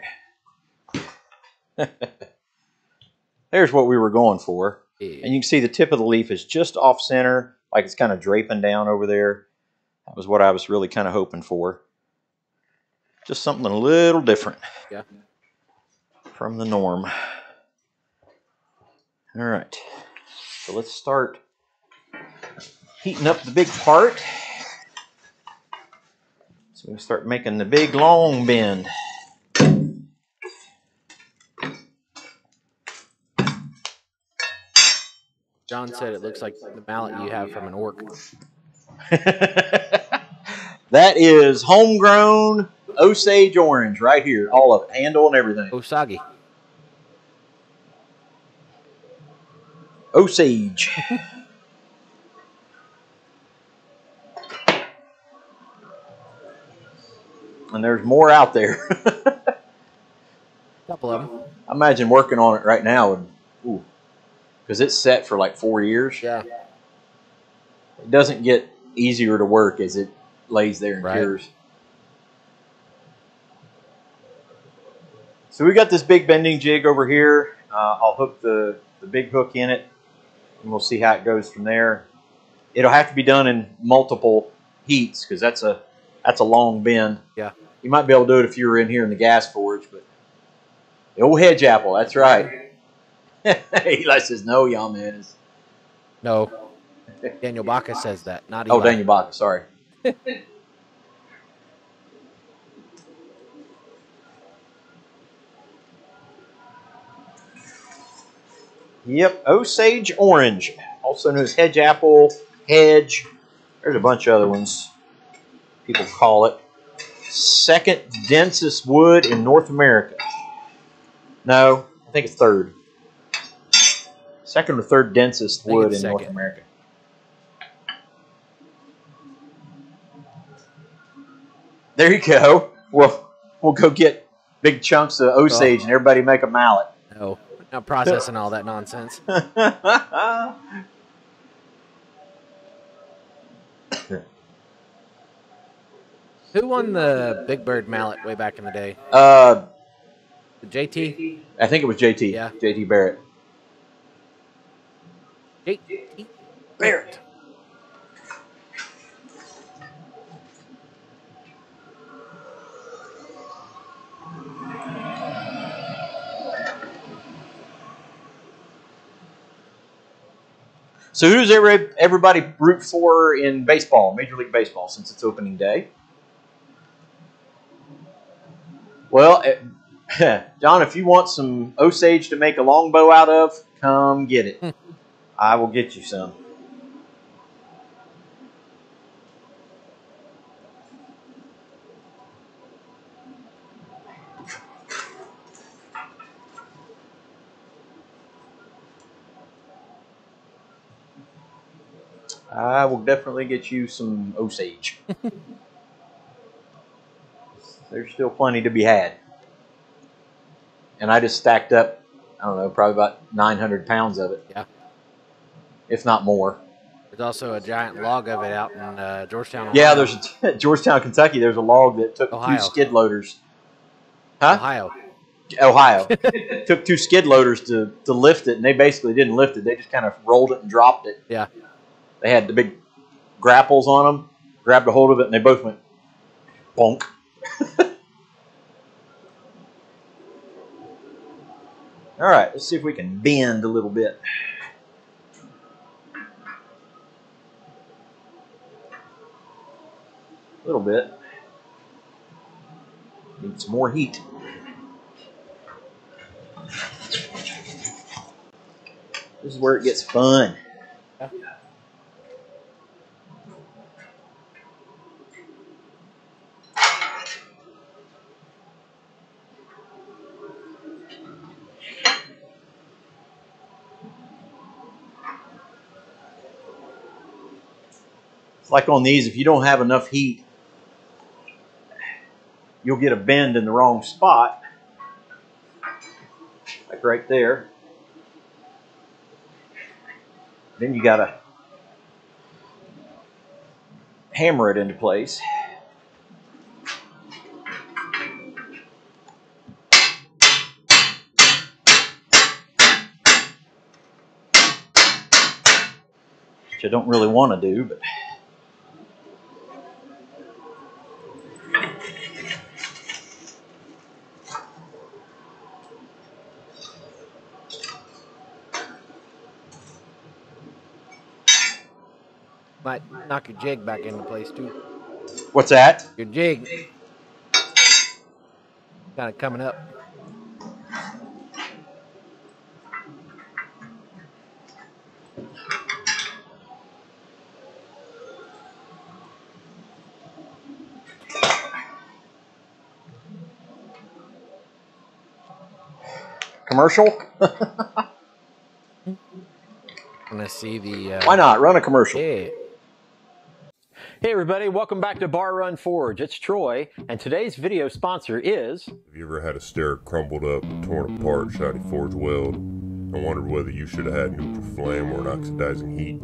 There's what we were going for. Yeah. And you can see the tip of the leaf is just off center, like it's kind of draping down over there. That was what I was really kind of hoping for. Just something a little different. Yeah. From the norm. All right. So let's start heating up the big part. So we start making the big long bend. John said it looks like the mallet you have from an orc. that is homegrown Osage orange right here, all of it, handle and everything. Osage. Osage. and there's more out there. couple of them. I imagine working on it right now would, ooh, because it's set for like four years. Yeah. It doesn't get easier to work as it lays there and Right. cures. So we got this big bending jig over here. Uh, I'll hook the, the big hook in it, and we'll see how it goes from there. It'll have to be done in multiple heats because that's a that's a long bend. Yeah. You might be able to do it if you were in here in the gas forge, but the old hedge apple. That's right. Eli says no, y'all man. It's- No. Daniel Baca says that, not Oh, Daniel Baca, sorry. yep, Osage orange, also known as hedge apple, hedge. There's a bunch of other ones people call it. Second densest wood in North America. No, I think it's third. Second or third densest wood in North. America. There you go. we'll we'll go get big chunks of Osage and everybody make a mallet. No, not processing all that nonsense. Who won the Big Bird mallet way back in the day? uh, JT? I think it was JT. Yeah. JT Barrett. JT? Barrett. So who does every, everybody root for in baseball, Major League Baseball, since it's opening day? Well, eh, John, if you want some Osage to make a longbow out of, come get it. I will get you some. I will definitely get you some Osage. There's still plenty to be had. And I just stacked up, I don't know, probably about 900 pounds of it. Yeah. If not more. There's also a giant log of it out in uh, Georgetown. Yeah, there's a, Georgetown, Kentucky. There's a log that took Ohio. two skid loaders. Huh? Ohio. Ohio. took two skid loaders to, to lift it, and they basically didn't lift it. They just kind of rolled it and dropped it. Yeah. They had the big grapples on them, grabbed a hold of it, and they both went bonk. All right, let's see if we can bend a little bit. A little bit. Need some more heat. This is where it gets fun. It's like on these, if you don't have enough heat, you'll get a bend in the wrong spot. Like right there. Then you gotta hammer it into place. Which I don't really want to do, but Might knock your jig back into place too. what's that? Your jig kind of coming up. Commercial? And I see the. Uh, Why not? Run a commercial. Yeah. Hey everybody, welcome back to Barr Run Forge. It's Troy, and today's video sponsor is Have you ever had a stair crumbled up, torn apart, shiny forge weld, and wondered whether you should have had neutral flame or an oxidizing heat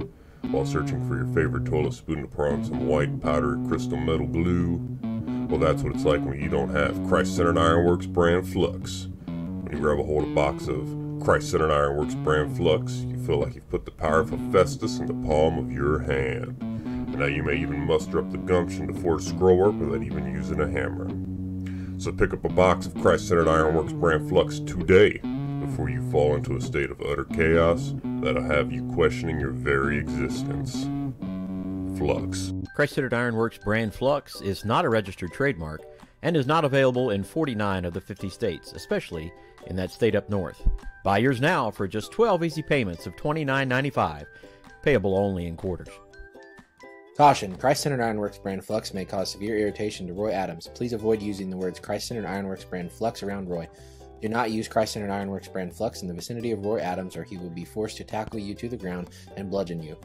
while searching for your favorite toilet spoon to pour on some white powdery crystal metal glue? Well, that's what it's like when you don't have Christ Centered Ironworks brand flux. When you grab a hold of a box of Christ Centered Ironworks brand flux, you feel like you've put the power of Hephaestus in the palm of your hand. Now you may even muster up the gumption to force forge scrollwork without even using a hammer. So pick up a box of Christ Centered Ironworks brand flux today before you fall into a state of utter chaos that'll have you questioning your very existence. Flux. Christ-Centered Ironworks brand Flux is not a registered trademark and is not available in 49 of the 50 states, especially in that state up north. Buy yours now for just 12 easy payments of $29.95, payable only in quarters. Caution Christ Centered Ironworks brand Flux may cause severe irritation to Roy Adams. Please avoid using the words Christ Centered Ironworks brand Flux around Roy. Do not use Christ Centered Ironworks brand Flux in the vicinity of Roy Adams, or he will be forced to tackle you to the ground and bludgeon you.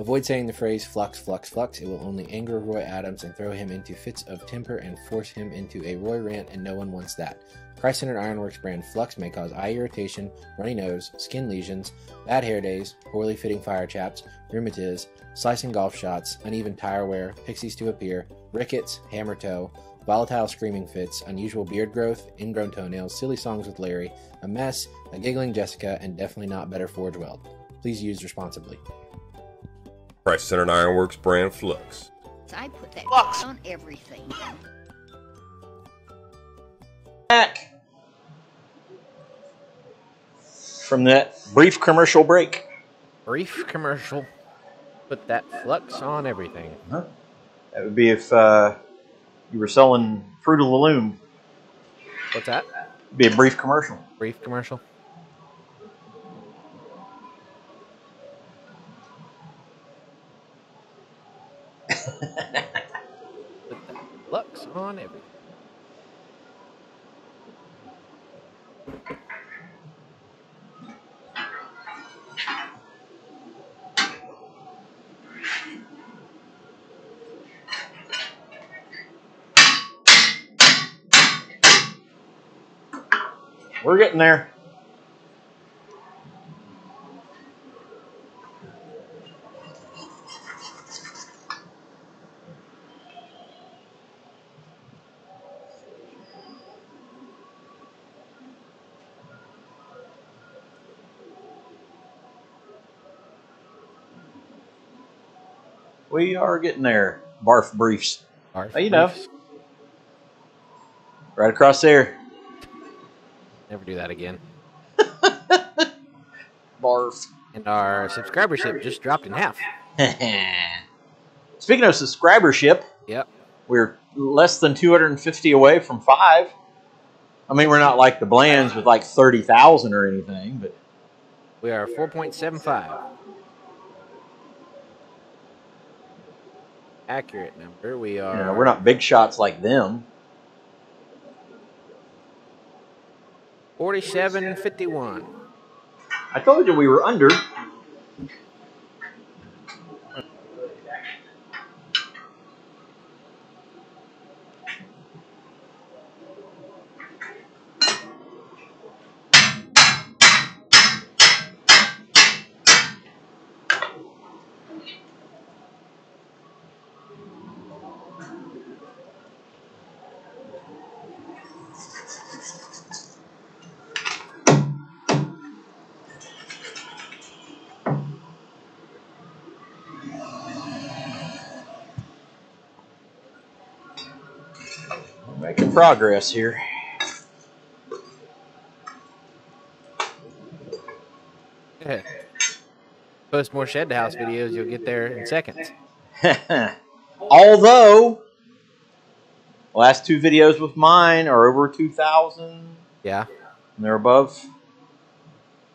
Avoid saying the phrase flux, flux, flux. It will only anger Roy Adams and throw him into fits of temper and force him into a Roy rant, and no one wants that. Christ Centered Ironworks brand Flux may cause eye irritation, runny nose, skin lesions, bad hair days, poorly fitting fire chaps, rheumatiz, slicing golf shots, uneven tire wear, pixies to appear, rickets, hammer toe, volatile screaming fits, unusual beard growth, ingrown toenails, silly songs with Larry, a mess, a giggling Jessica, and definitely not better Forge Weld. Please use responsibly. Christ Centered Ironworks brand Flux. I put that Flux. on everything. Back from that brief commercial break. Brief commercial. Put that flux on everything. That would be if uh, you were selling Fruit of the Loom. What's that? It'd be a brief commercial. Brief commercial. Put that flux on everything. Getting there. We are getting there. Barf briefs. Barf you know. briefs. Right across there. Never do that again. Barf. And our subscribership just dropped in half. Speaking of subscribership, Yep. we're less than 250 away from five. I mean, we're not like the Blands with like 30,000 or anything, but We are 4.75. Accurate number. We you are. know, we're not big shots like them. 47.51. I told you we were under. Making progress here. Yeah. Post more Shed to House videos, you'll get there in seconds. Although, last two videos with mine are over 2,000 Yeah. and they're above.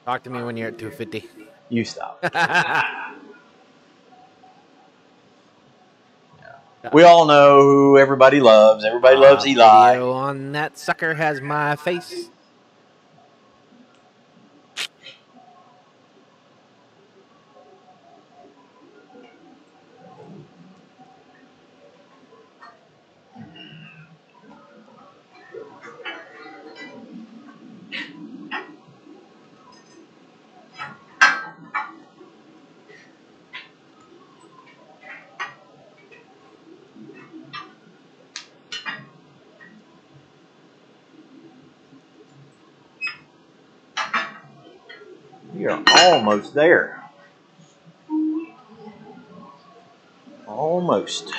Talk to me when you're at 250. You stop. We all know who everybody loves. Everybody loves Uh, Eli. On that sucker has my face. We are almost there. Almost.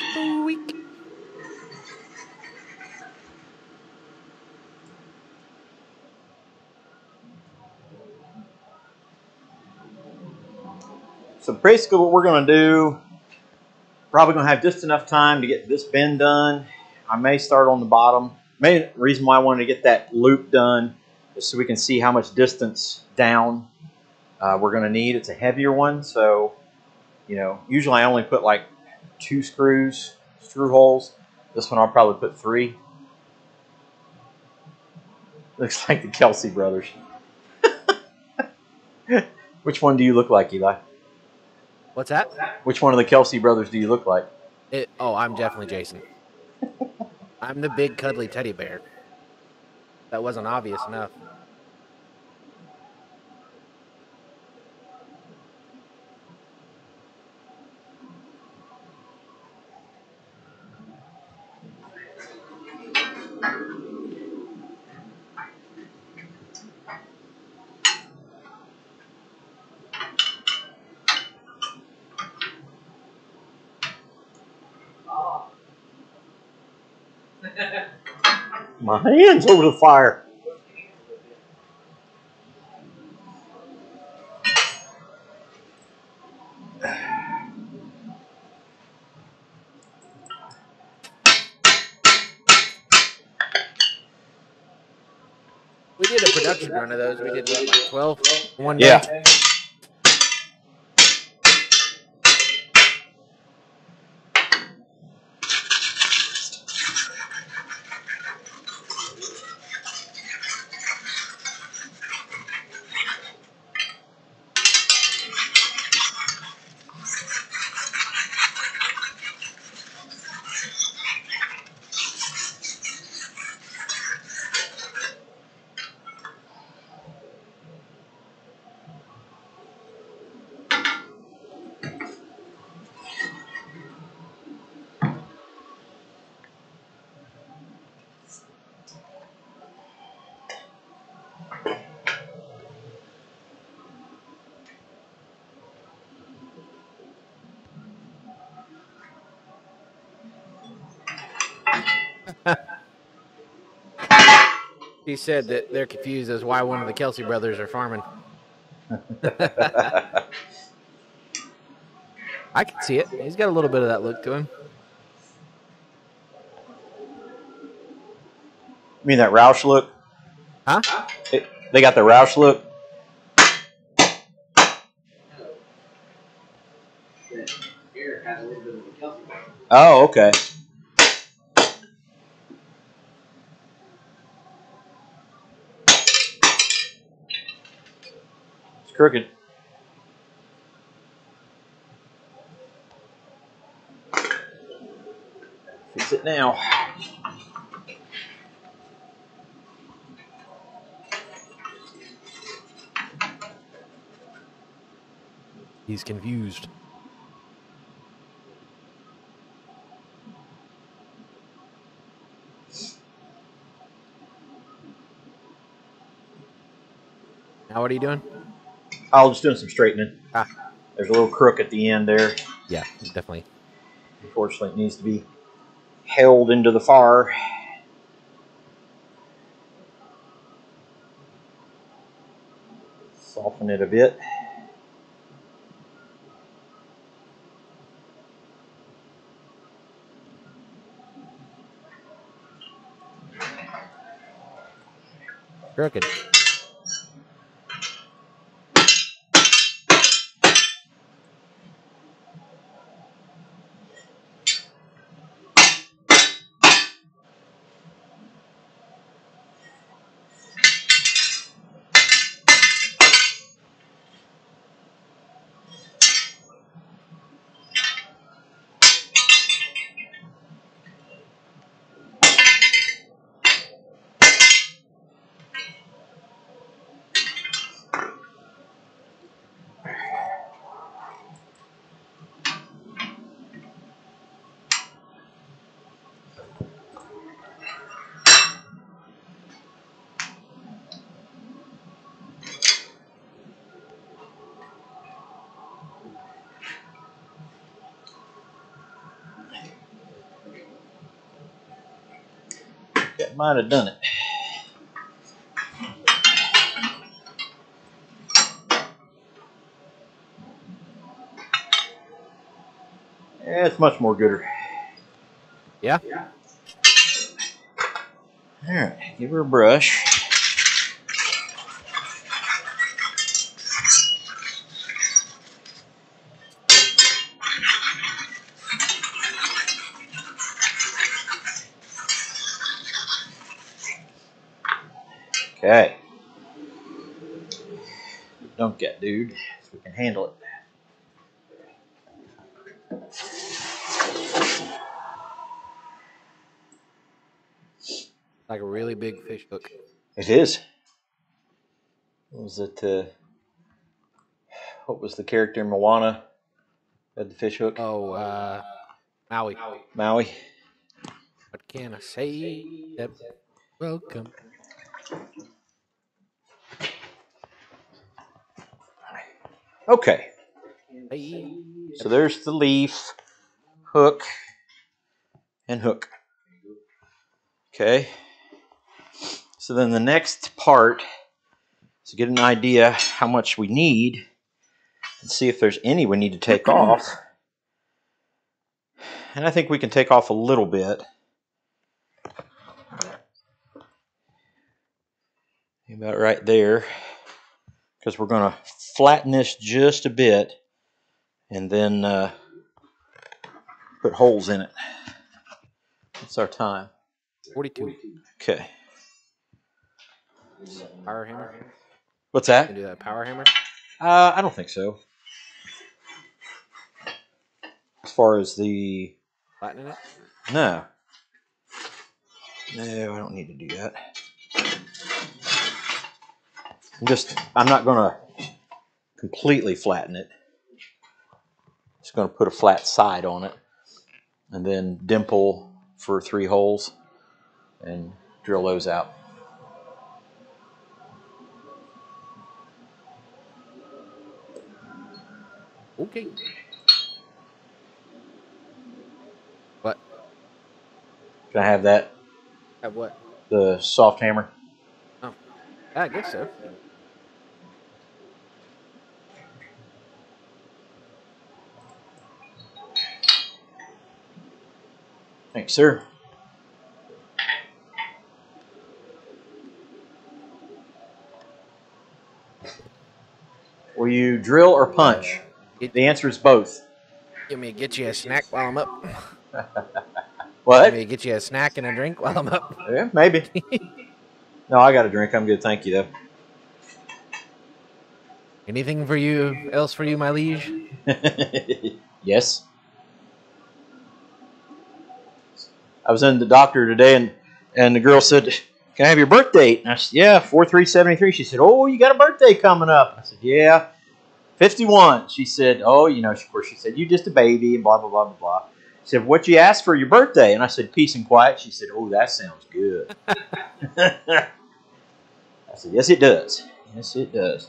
So basically, what we're going to do, probably going to have just enough time to get this bend done. I may start on the bottom. Main reason why I wanted to get that loop done is so we can see how much distance down uh, we're going to need. It's a heavier one, so you know, usually I only put like two screws, screw holes. This one I'll probably put three. Looks like the Kelce brothers. Which one do you look like, Eli? What's that? Which one of the Kelce brothers do you look like? It, oh, I'm definitely Jason. I'm the big cuddly teddy bear. That wasn't obvious enough. My hand's over the fire. We did a production run of those. We did what, like 12 one Yeah. day. He said that they're confused as why one of the Kelce brothers are farming. I can see it. He's got a little bit of that look to him. You mean that Roush look? Huh? It- they got the Roush look. Oh, Eric has a little bit of a Kelce back. Oh, okay. It's crooked. Fix it now. He's confused. Now what are you doing? I was just doing some straightening. Ah. There's a little crook at the end there. Yeah, definitely. Unfortunately, it needs to be held into the fire. Soften it a bit. Crooked. Might have done it. Yeah, it's much more gooder. Yeah? All right, give her a brush. Okay. Dunk that dude. So we can handle it. Like a really big fish hook. It is. What was it? Uh, what was the character in Moana? Had the fish hook? Oh, uh, Maui. Maui. What can I say? Welcome. Okay. So there's the leaf, hook, and hook. Okay. So then the next part is to get an idea how much we need and see if there's any we need to take off. And I think we can take off a little bit. About right there. Because we're going to flatten this just a bit and then uh, put holes in it. What's our time? 42. Okay. Power hammer. What's that? Can do that power hammer? Uh, I don't think so. As far as the Flattening it? no, no, I don't need to do that. I'm just I'm not gonna completely flatten it. Just gonna put a flat side on it, and then dimple for three holes, and drill those out. Okay. What? Can I have that? Have what? The soft hammer. Oh, I guess so. Thanks, sir. Will you drill or punch? The answer is both. Give me a get you a snack while I'm up. What? Give me get you a snack and a drink while I'm up. Yeah, maybe. no, I got a drink. I'm good. Thank you, though. Anything for you else for you, my liege? yes. I was in the doctor today, and and the girl said, "Can I have your birth date?" And I said, "Yeah, four three seventy three. She said, "Oh, you got a birthday coming up." I said, "Yeah, fifty one. She said, "Oh, you know, of course." She said, "You're just a baby," and blah blah blah blah blah. She said, "What you asked for your birthday?" And I said, "Peace and quiet." She said, "Oh, that sounds good." I said, "Yes, it does. Yes, it does."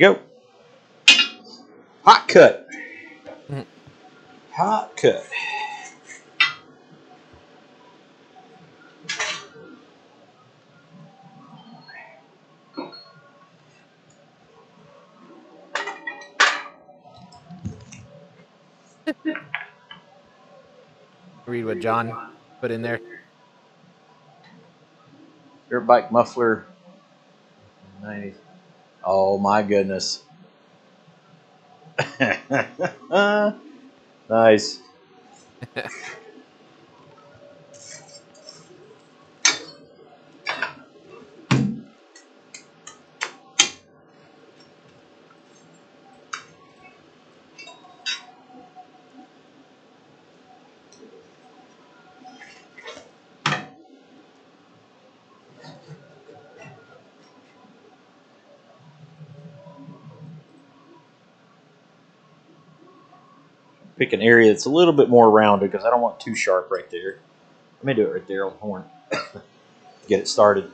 Go. Hot cut. Hot cut. Read what John put in there. Dirt bike muffler. 90. Oh my goodness. nice. Pick an area that's a little bit more rounded because I don't want too sharp right there. Let me do it right there on the horn. Get it started.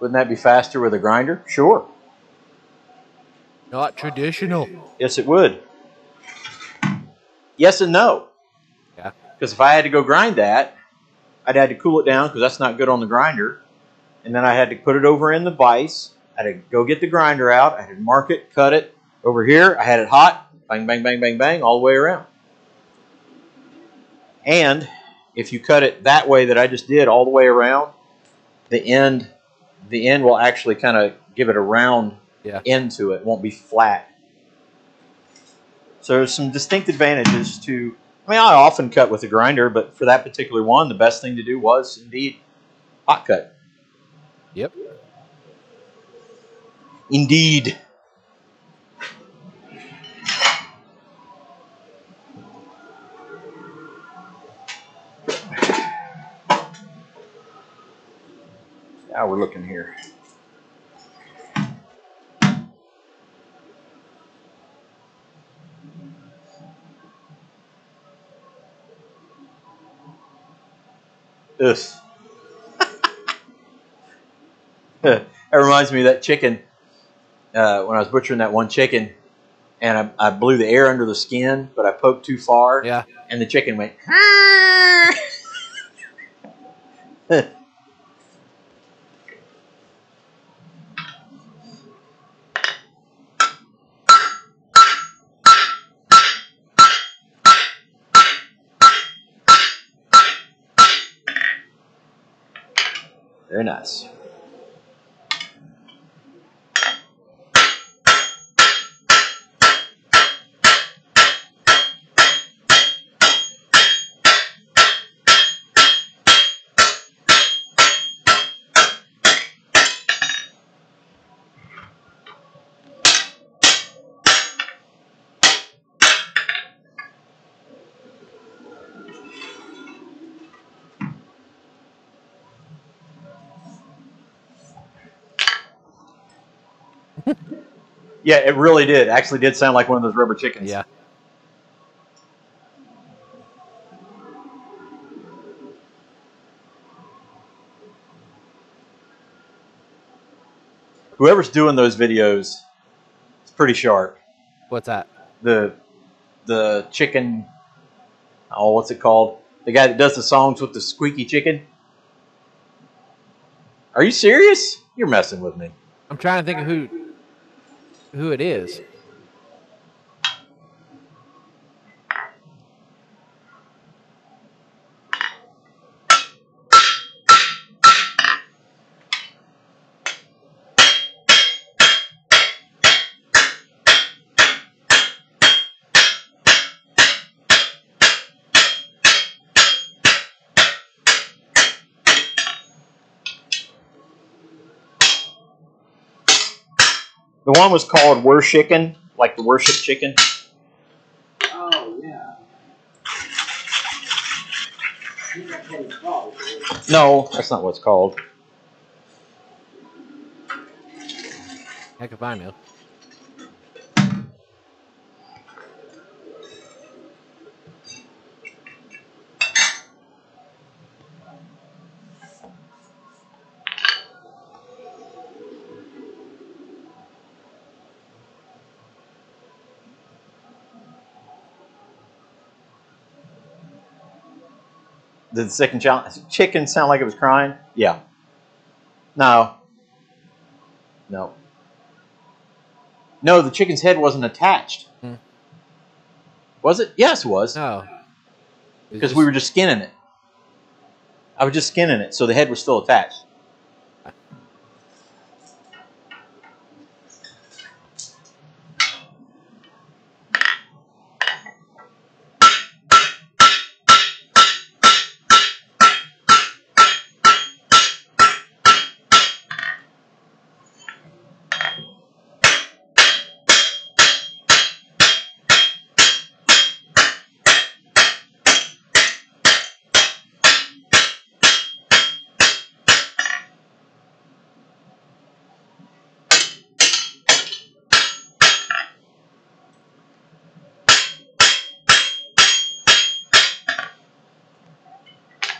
Wouldn't that be faster with a grinder? Sure. Not traditional. Yes, it would. Yes and no. Yeah. Because if I had to go grind that, I'd had to cool it down because that's not good on the grinder. And then I had to put it over in the vise. I had to go get the grinder out. I had to mark it, cut it. Over here, I had it hot. Bang, bang, bang, bang, bang, all the way around. And if you cut it that way that I just did all the way around, the end, the end will actually kind of give it a round Yeah. end to it. It won't be flat. So there's some distinct advantages to. I mean, I often cut with a grinder, but for that particular one, the best thing to do was indeed hot cut. Yep. Indeed. Now we're looking here. Ugh. that reminds me of that chicken. Uh, when I was butchering that one chicken, and I, I blew the air under the skin, but I poked too far, Yeah. and the chicken went. Very nice. Yeah, it really did. Actually, did sound like one of those rubber chickens. Yeah. Whoever's doing those videos, it's pretty sharp. What's that? The the chicken. Oh, what's it called? The guy that does the songs with the squeaky chicken. Are you serious? You're messing with me. I'm trying to think of who who it is. One was called Worshicken, like the worship chicken. Oh, yeah. No, that's not what it's called. Heck if I know. Did the second chicken sound like it was crying? Yeah. No. No. No, the chicken's head wasn't attached. Hmm. Was it? Yes, it was. No. Because we were just skinning it. I was just skinning it, so the head was still attached.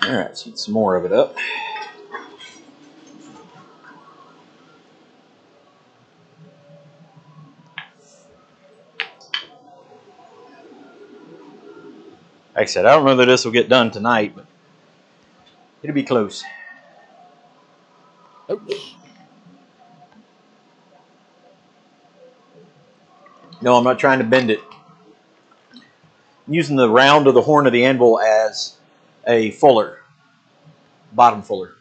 All right, let's heat some more of it up. Like I said, I don't know that this will get done tonight, but it'll be close. Oops. No, I'm not trying to bend it. I'm using the round of the horn of the anvil as a fuller, bottom fuller.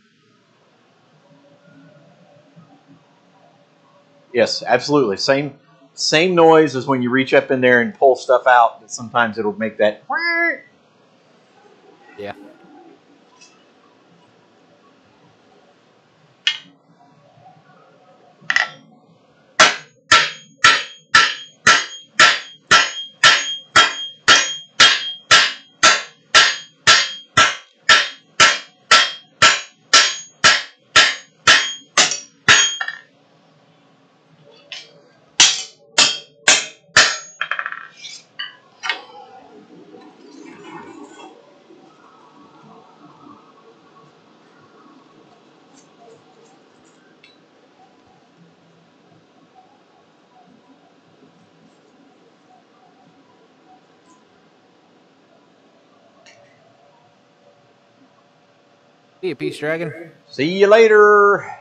Yes, absolutely. Same same noise as when you reach up in there and pull stuff out. But sometimes it'll make that. Yeah. See you, Peace Dragon. See you later.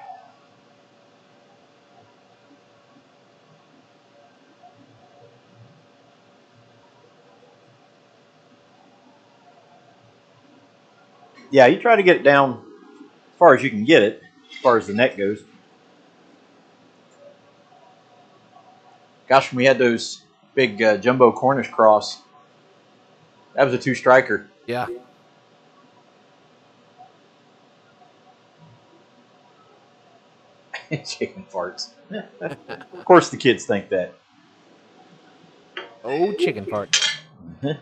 Yeah, you try to get it down as far as you can get it, as far as the neck goes. Gosh, when we had those big uh, jumbo Cornish cross, that was a two striker. Yeah. Chicken farts. of course, the kids think that. Oh, chicken fart.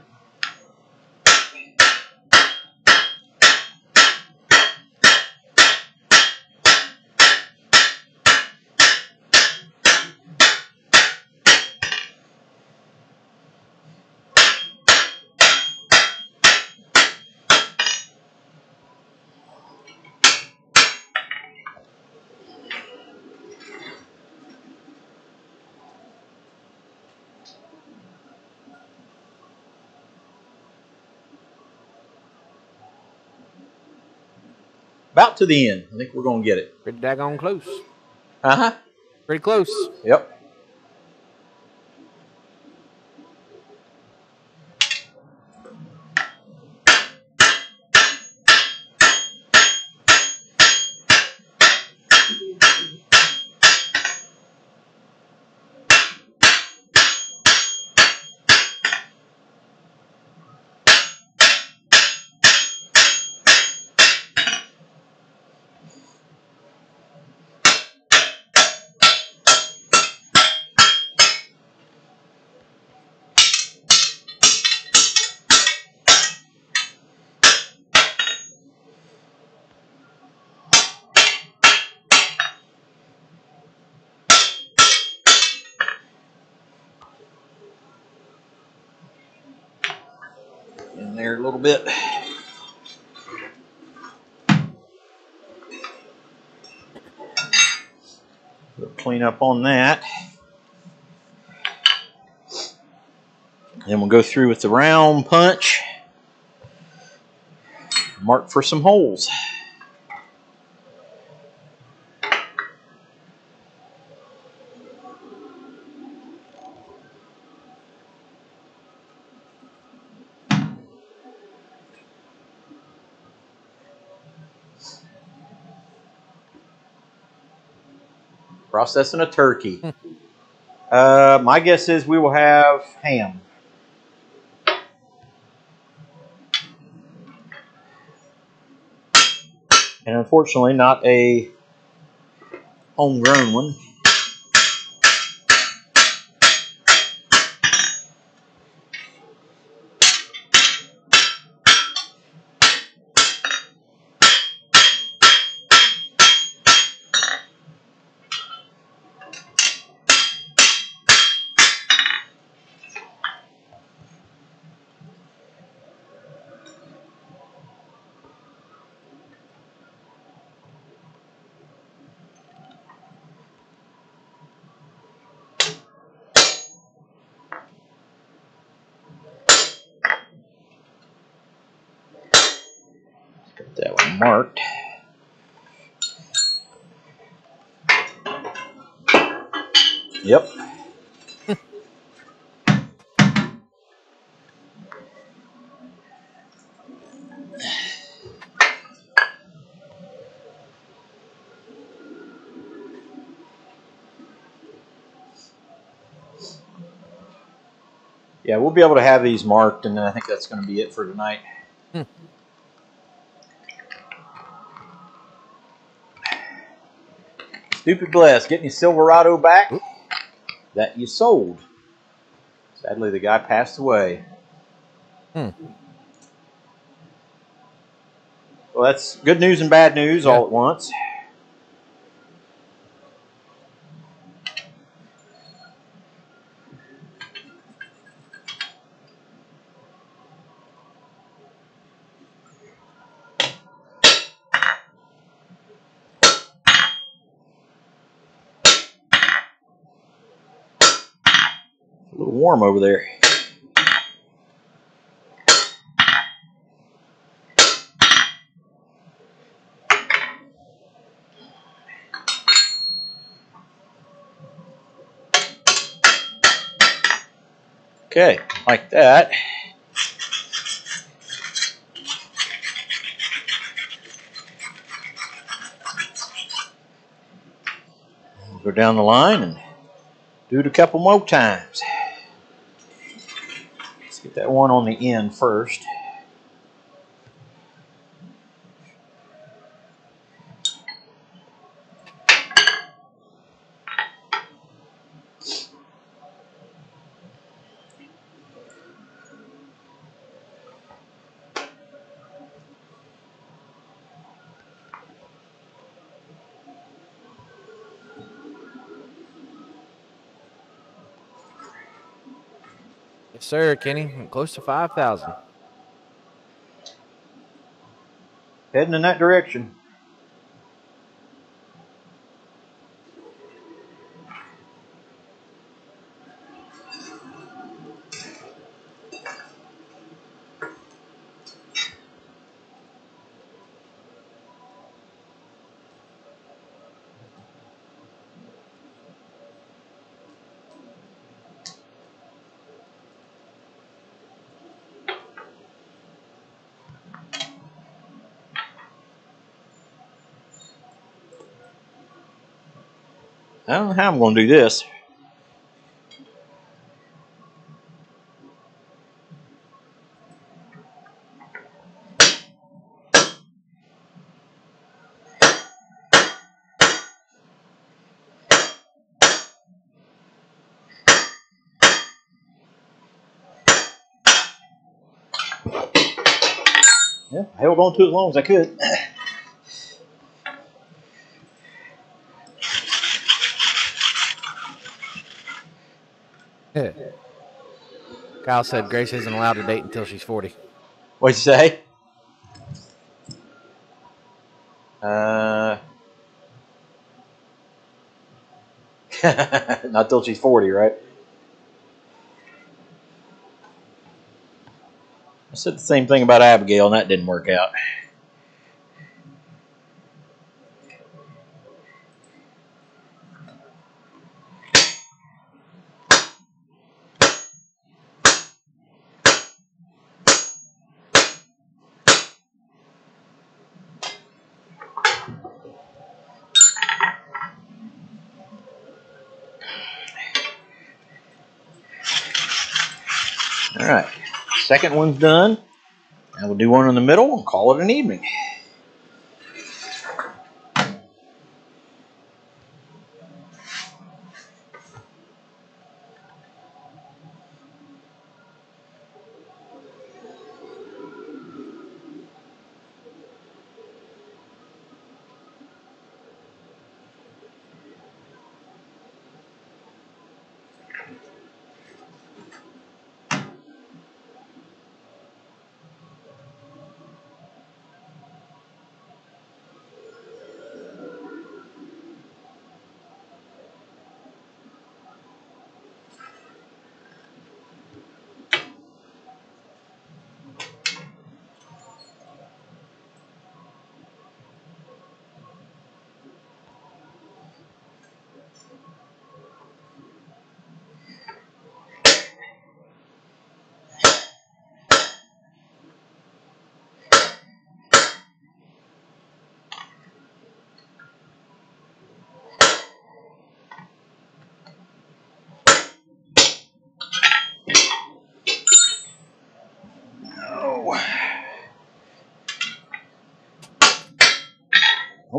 About to the end. I think we're going to get it. Pretty daggone close. Uh huh. Pretty close. Yep. In there a little bit. We'll clean up on that. Then we'll go through with the round punch. Mark for some holes. Processing a turkey. uh, my guess is we will have ham. And unfortunately, not a homegrown one. That one marked. Yep. Yeah, we'll be able to have these marked, and I think that's going to be it for tonight. Hmm. Stupid Bless, getting your Silverado back that you sold. Sadly, the guy passed away. Hmm. Well, that's good news and bad news all at once. A little warm over there. Okay, like that. Go down the line and do it a couple more times. That one on the end first. Yes, sir, Kenny. Close to 5,000. Heading in that direction. Know how I'm going to do this. Yeah, I held on to it as long as I could. Kyle said Grace isn't allowed to date until she's 40. What'd you say? Uh, not till she's 40, right? I said the same thing about Abigail, and that didn't work out. All right, second one's done. Now we'll do one in the middle and call it an evening.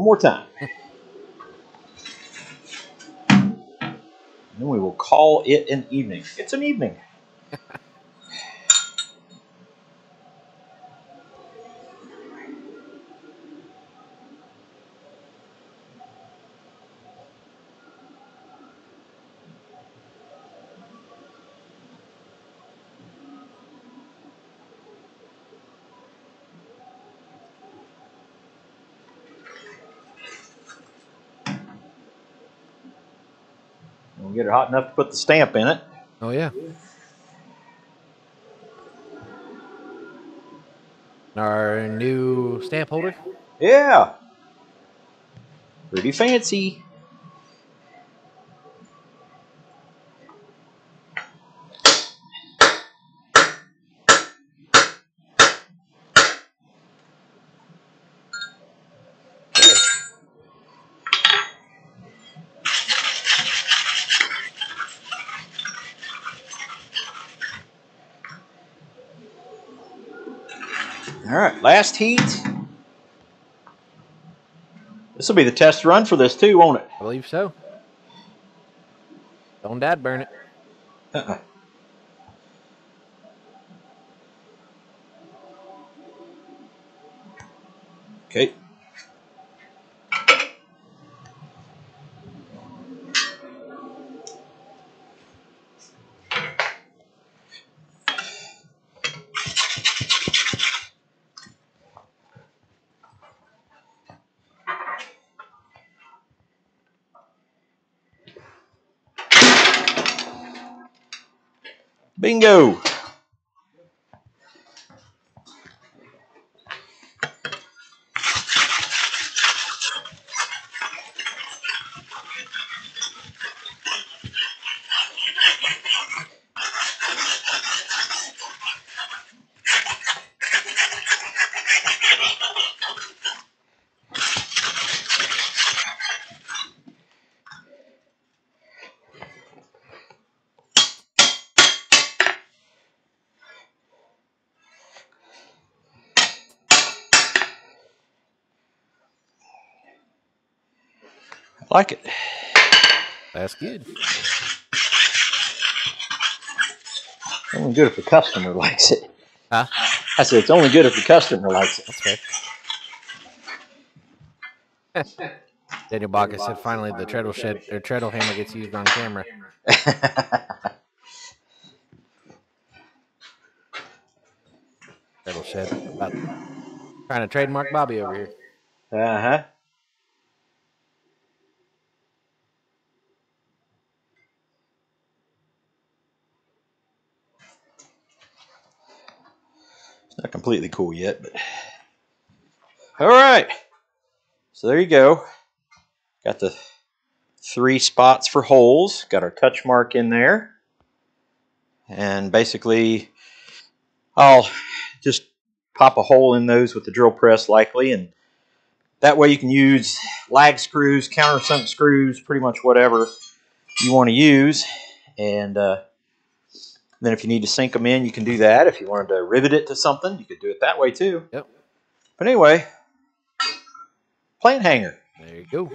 One more time. then we will call it an evening. It's an evening. We'll get it hot enough to put the stamp in it. Oh yeah. Our new stamp holder. Yeah. Pretty fancy. Last heat. This will be the test run for this too, won't it? I believe so. Don't dad burn it. Uh-uh. Okay. Bingo. I like it. That's good. Only good if the customer likes it. Huh? I said it's only good if the customer likes it. That's fair. Daniel Bacchus said finally the treadle shed or treadle hammer gets used on camera. Treadle shed. About trying to trademark Bobby over here. uh huh. Completely cool yet, but all right. So there you go. Got the three spots for holes. Got our touch mark in there, and basically, I'll just pop a hole in those with the drill press, likely, and that way you can use lag screws, countersunk screws, pretty much whatever you want to use. And uh, then if you need to sink them in, you can do that. If you wanted to rivet it to something, you could do it that way too. Yep. But anyway, plant hanger. There you go.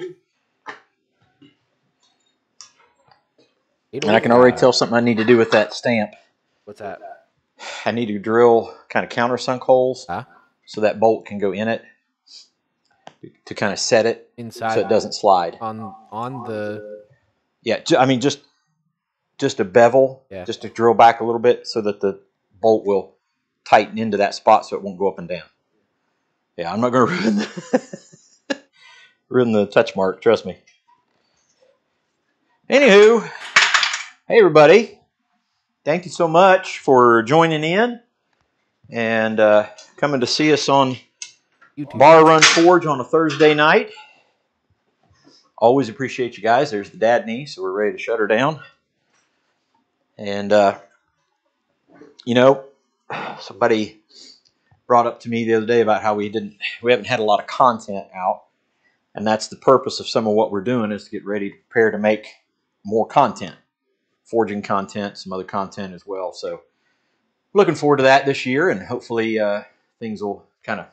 And I can already tell something I need to do with that stamp. What's that? I need to drill kind of countersunk holes Huh? so that bolt can go in it to kind of set it Inside so it doesn't slide. on on the Yeah, I mean just just a bevel, Yeah. just to drill back a little bit so that the bolt will tighten into that spot so it won't go up and down. Yeah, I'm not going to ruin the ruin the touch mark. Trust me. Anywho, hey everybody, thank you so much for joining in and uh, coming to see us on YouTube. Barr Run Forge on a Thursday night. Always appreciate you guys. There's the dad knee, so we're ready to shut her down. And, uh, you know, somebody brought up to me the other day about how we didn't, we haven't had a lot of content out. And that's the purpose of some of what we're doing is to get ready to prepare to make more content, forging content, some other content as well. So, looking forward to that this year, and hopefully uh, things will kind of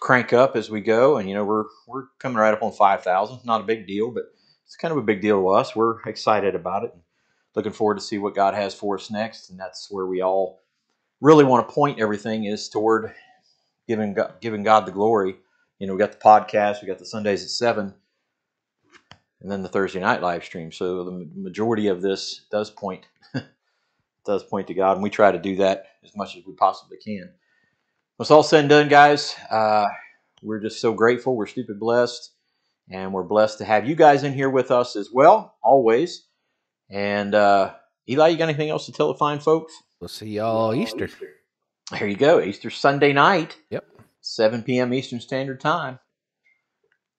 crank up as we go. And you know, we're we're coming right up on five thousand. Not a big deal, but it's kind of a big deal to us. We're excited about it. Looking forward to see what God has for us next, and that's where we all really want to point everything is toward giving God, giving God the glory. You know, we got the podcast, we got the Sundays at seven, and then the Thursday night live stream. So the majority of this does point does point to God, and we try to do that as much as we possibly can. It's all said and done, guys, uh, we're just so grateful. We're stupid blessed, and we're blessed to have you guys in here with us as well, always. And uh, Eli, you got anything else to tell the fine folks? We'll see y'all Easter. There you go. Easter Sunday night. Yep. 7 p.m. Eastern Standard Time.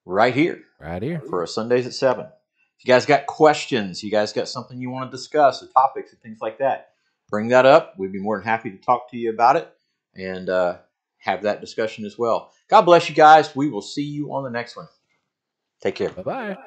Right here Right here. for a Sundays at 7. If you guys got questions, you guys got something you want to discuss, or topics and things like that, bring that up. We'd be more than happy to talk to you about it and uh, have that discussion as well. God bless you guys. We will see you on the next one. Take care. Bye bye.